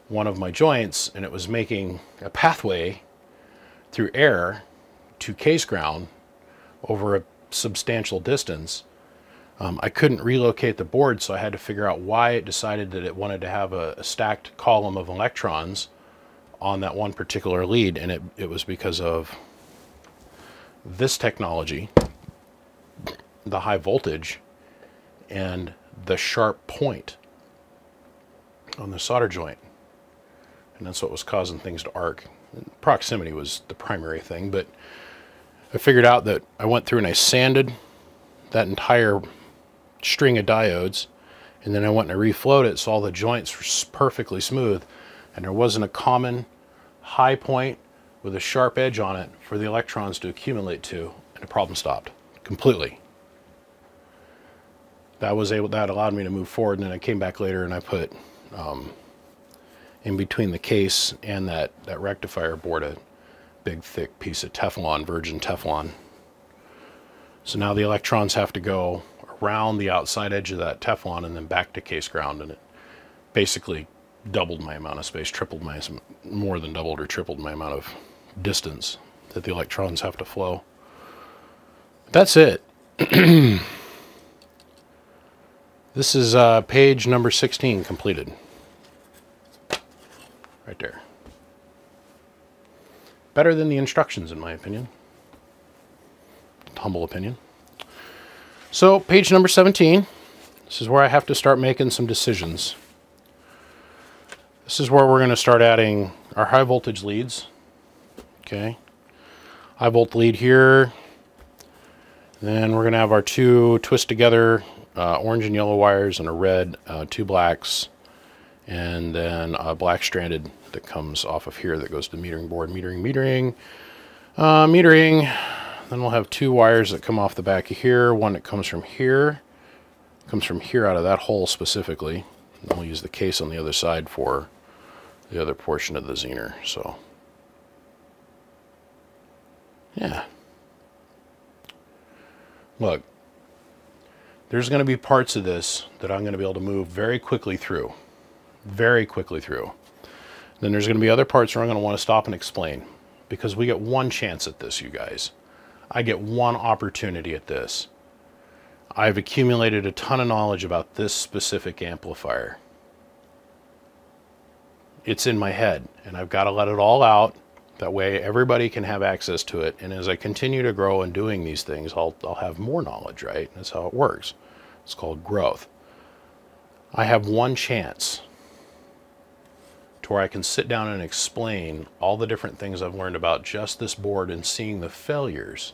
one of my joints and it was making a pathway through air to case ground over a substantial distance. Um, I couldn't relocate the board, so I had to figure out why it decided that it wanted to have a, a stacked column of electrons on that one particular lead, and it, it was because of this technology, the high voltage, and the sharp point on the solder joint. And that's what was causing things to arc. Proximity was the primary thing, but I figured out that I went through and I sanded that entire string of diodes, and then I went and I reflowed it so all the joints were perfectly smooth, and there wasn't a common high point with a sharp edge on it for the electrons to accumulate to, and the problem stopped completely. That was able that allowed me to move forward, and then I came back later and I put um, in between the case and that that rectifier board a big thick piece of Teflon, virgin Teflon. So now the electrons have to go around the outside edge of that Teflon and then back to case ground, and it basically doubled my amount of space, tripled my, more than doubled or tripled my amount of distance that the electrons have to flow. That's it. this is uh, page number 16 completed. Right there. Better than the instructions, in my opinion. Humble opinion. So, page number 17. This is where I have to start making some decisions. This is where we're going to start adding our high voltage leads. Okay. High volt lead here. Then we're going to have our two twist together uh, orange and yellow wires and a red, uh, two blacks, and then a black stranded that comes off of here that goes to the metering board. Metering, metering, uh, metering. Then we'll have two wires that come off the back of here. One that comes from here, comes from here out of that hole specifically. And we'll use the case on the other side for the other portion of the Zener. So, yeah. Look, there's going to be parts of this that I'm going to be able to move very quickly through. Very quickly through. Then there's going to be other parts where I'm going to want to stop and explain because we get one chance at this, you guys. I get one opportunity at this. I've accumulated a ton of knowledge about this specific amplifier it's in my head and I've got to let it all out. That way everybody can have access to it. And as I continue to grow and doing these things, I'll, I'll have more knowledge, right? That's how it works. It's called growth. I have one chance where I can sit down and explain all the different things I've learned about just this board and seeing the failures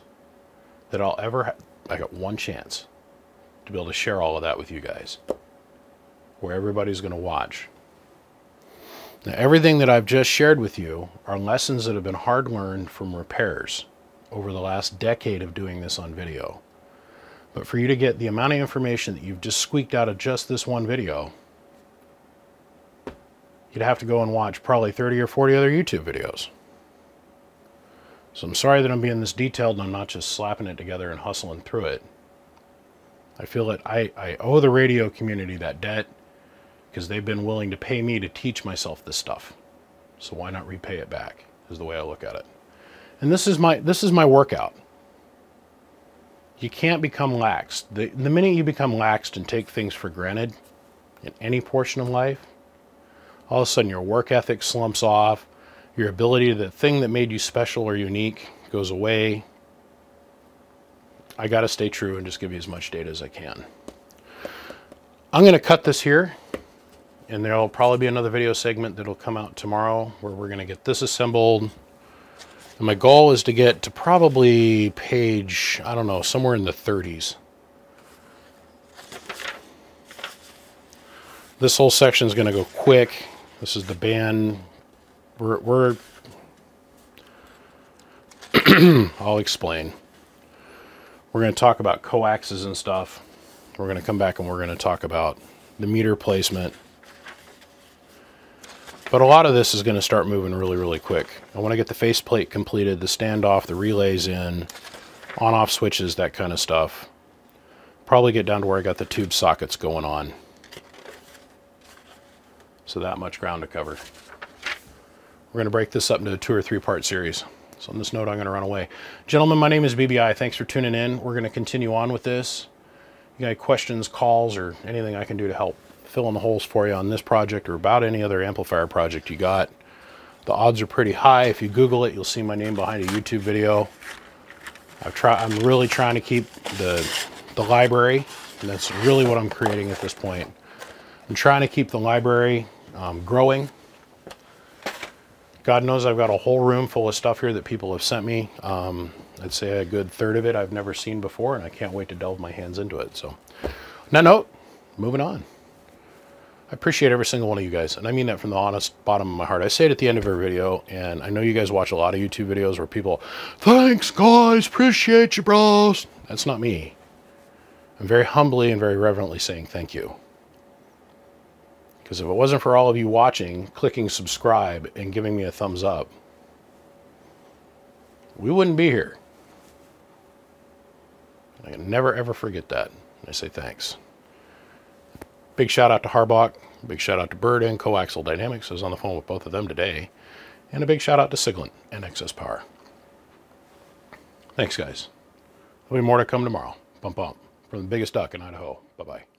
that I'll ever have. I got one chance to be able to share all of that with you guys where everybody's going to watch now, everything that I've just shared with you are lessons that have been hard learned from repairs over the last decade of doing this on video. But for you to get the amount of information that you've just squeaked out of just this one video, you'd have to go and watch probably 30 or 40 other YouTube videos. So I'm sorry that I'm being this detailed and I'm not just slapping it together and hustling through it. I feel that I, I owe the radio community that debt because they've been willing to pay me to teach myself this stuff. So why not repay it back is the way I look at it. And this is my this is my workout. You can't become lax. The, the minute you become laxed and take things for granted in any portion of life, all of a sudden your work ethic slumps off, your ability, the thing that made you special or unique goes away. I got to stay true and just give you as much data as I can. I'm going to cut this here and there'll probably be another video segment that'll come out tomorrow where we're going to get this assembled. And my goal is to get to probably page, I don't know, somewhere in the 30s. This whole section is going to go quick. This is the band. We're, we're I'll explain. We're going to talk about coaxes and stuff. We're going to come back and we're going to talk about the meter placement but a lot of this is going to start moving really, really quick. I want to get the faceplate completed, the standoff, the relays in, on-off switches, that kind of stuff. Probably get down to where I got the tube sockets going on. So that much ground to cover. We're going to break this up into a two or three part series. So on this note, I'm going to run away. Gentlemen, my name is BBI. Thanks for tuning in. We're going to continue on with this. you got any questions, calls, or anything I can do to help fill in the holes for you on this project or about any other amplifier project you got. The odds are pretty high. If you Google it, you'll see my name behind a YouTube video. I've tried. I'm really trying to keep the the library, and that's really what I'm creating at this point. I'm trying to keep the library um, growing. God knows I've got a whole room full of stuff here that people have sent me. Um, I'd say a good third of it I've never seen before, and I can't wait to delve my hands into it. So, no note, moving on. I appreciate every single one of you guys, and I mean that from the honest bottom of my heart. I say it at the end of every video, and I know you guys watch a lot of YouTube videos where people, thanks guys, appreciate you, bros. That's not me. I'm very humbly and very reverently saying thank you. Because if it wasn't for all of you watching, clicking subscribe, and giving me a thumbs up, we wouldn't be here. I can never ever forget that. I say thanks. Big shout out to Harbach. Big shout out to Bird and Coaxial Dynamics. I was on the phone with both of them today. And a big shout out to Siglent and Excess Power. Thanks, guys. There'll be more to come tomorrow. Bump bump. From the biggest duck in Idaho. Bye bye.